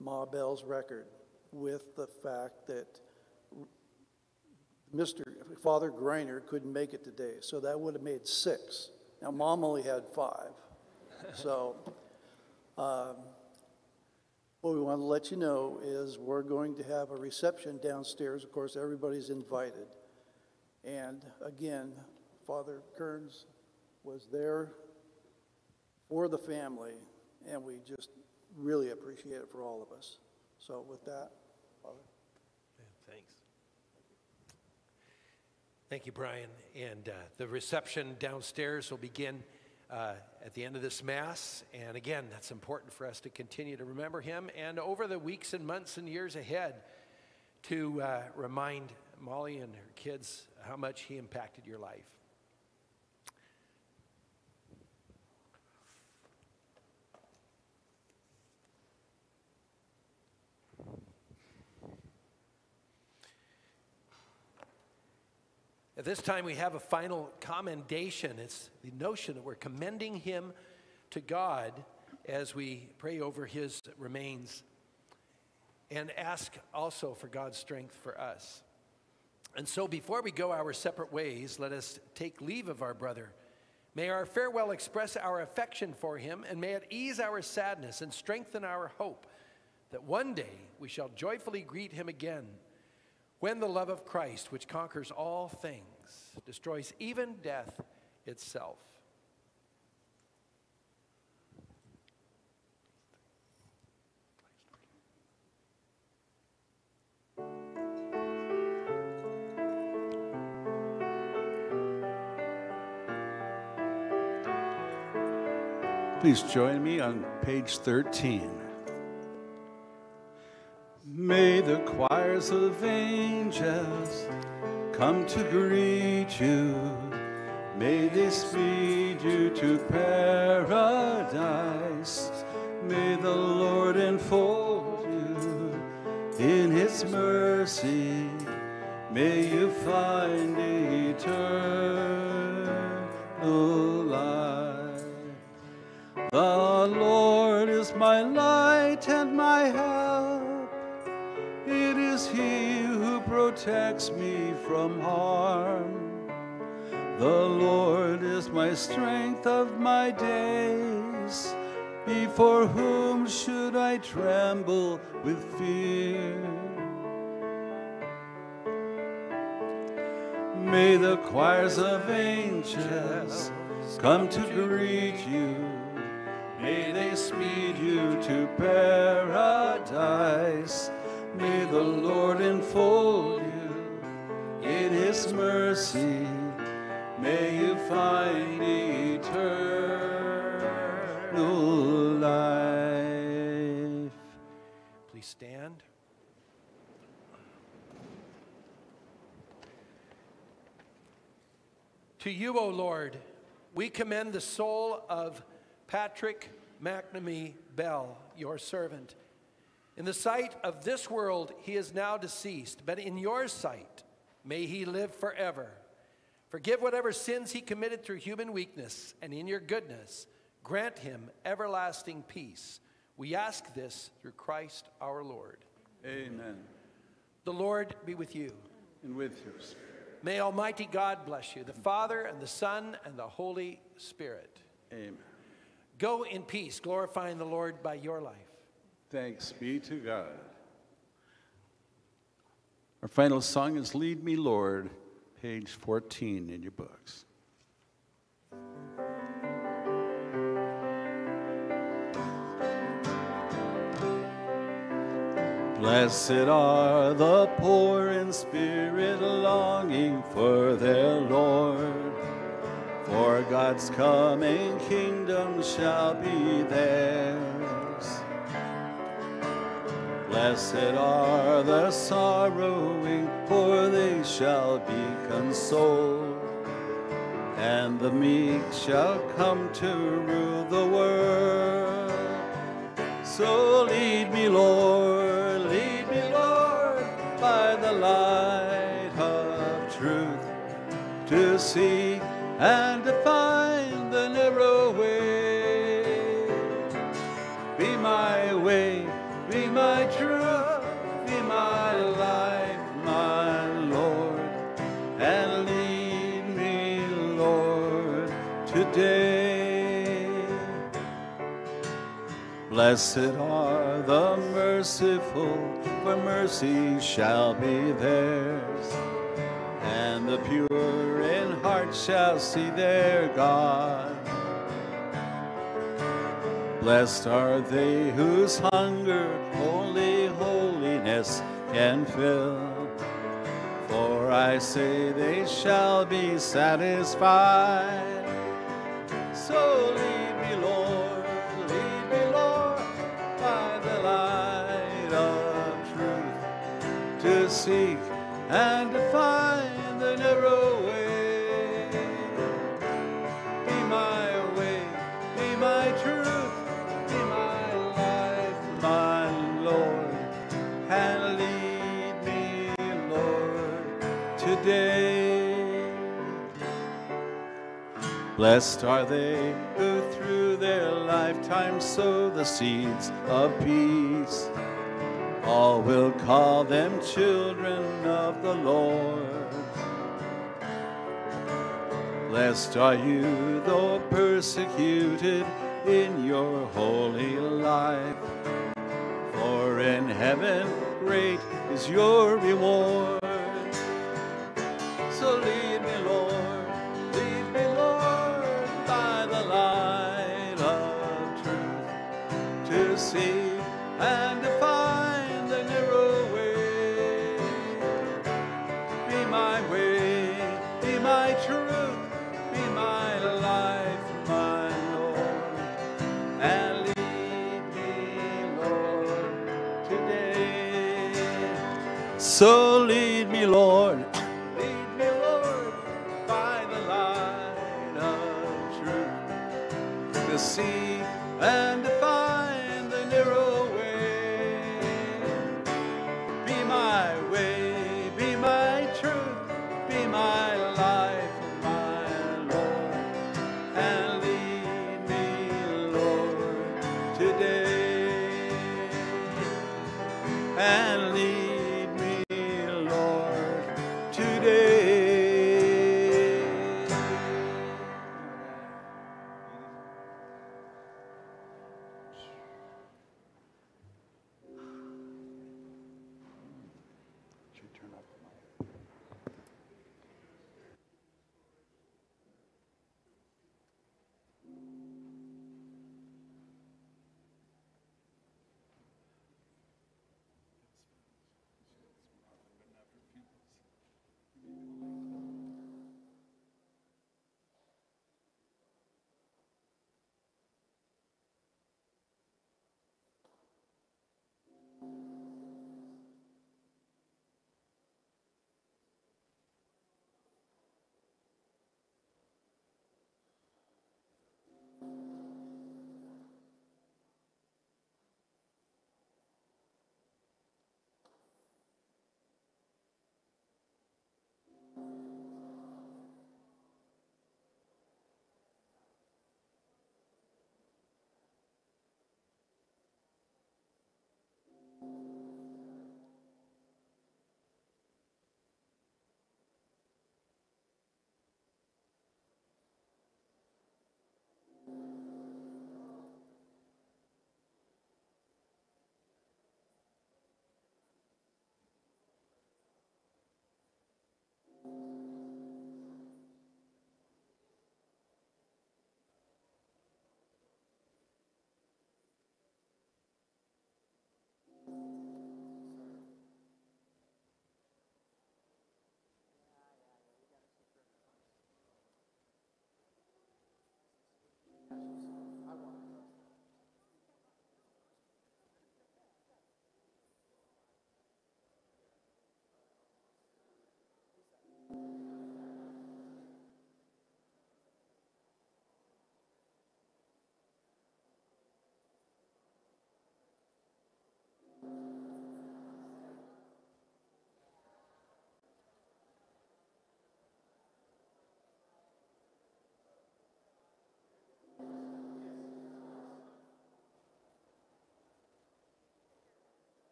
Ma Bell's record with the fact that Mr. Father Greiner couldn't make it today, so that would have made six. Now, Mom only had five. So, um, what we want to let you know is we're going to have a reception downstairs. Of course, everybody's invited. And again, Father Kearns was there for the family, and we just really appreciate it for all of us. So, with that, Father. Thanks. Thank you, Brian. And uh, the reception downstairs will begin uh, at the end of this Mass. And again, that's important for us to continue to remember him and over the weeks and months and years ahead to uh, remind Molly and her kids how much he impacted your life. At this time, we have a final commendation. It's the notion that we're commending him to God as we pray over his remains and ask also for God's strength for us. And so, before we go our separate ways, let us take leave of our brother. May our farewell express our affection for him, and may it ease our sadness and strengthen our hope that one day we shall joyfully greet him again when the love of Christ, which conquers all things, destroys even death itself. Please join me on page 13. May the choirs of angels come to greet you. May this speed you to paradise. May the Lord enfold you in his mercy. May you find eternal life. The Lord is my light and my help. It is He protects me from harm. The Lord is my strength of my days. Before whom should I tremble with fear? May the choirs of angels come to greet you. May they speed you to paradise. May the Lord enfold you in his mercy. May you find eternal life. Please stand. To you, O Lord, we commend the soul of Patrick McNamee Bell, your servant. In the sight of this world, he is now deceased, but in your sight, may he live forever. Forgive whatever sins he committed through human weakness, and in your goodness, grant him everlasting peace. We ask this through Christ our Lord. Amen. The Lord be with you. And with your spirit. May Almighty God bless you, the Father, and the Son, and the Holy Spirit. Amen. Go in peace, glorifying the Lord by your life. Thanks be to God. Our final song is Lead Me, Lord, page 14 in your books. Blessed are the poor in spirit, longing for their Lord. For God's coming kingdom shall be theirs. Blessed are the sorrowing, for they shall be consoled. And the meek shall come to rule the world. So lead me, Lord, lead me, Lord, by the light of truth to seek and to find Blessed are the merciful, for mercy shall be theirs. And the pure in heart shall see their God. Blessed are they whose hunger only holiness can fill. For I say they shall be satisfied. Seek and to find the narrow way. Be my way, be my truth, be my life, my Lord, and lead me, Lord, today. Blessed are they who through their lifetime sow the seeds of peace. All will call them children of the Lord. Blessed are you, though persecuted in your holy life. For in heaven great is your reward.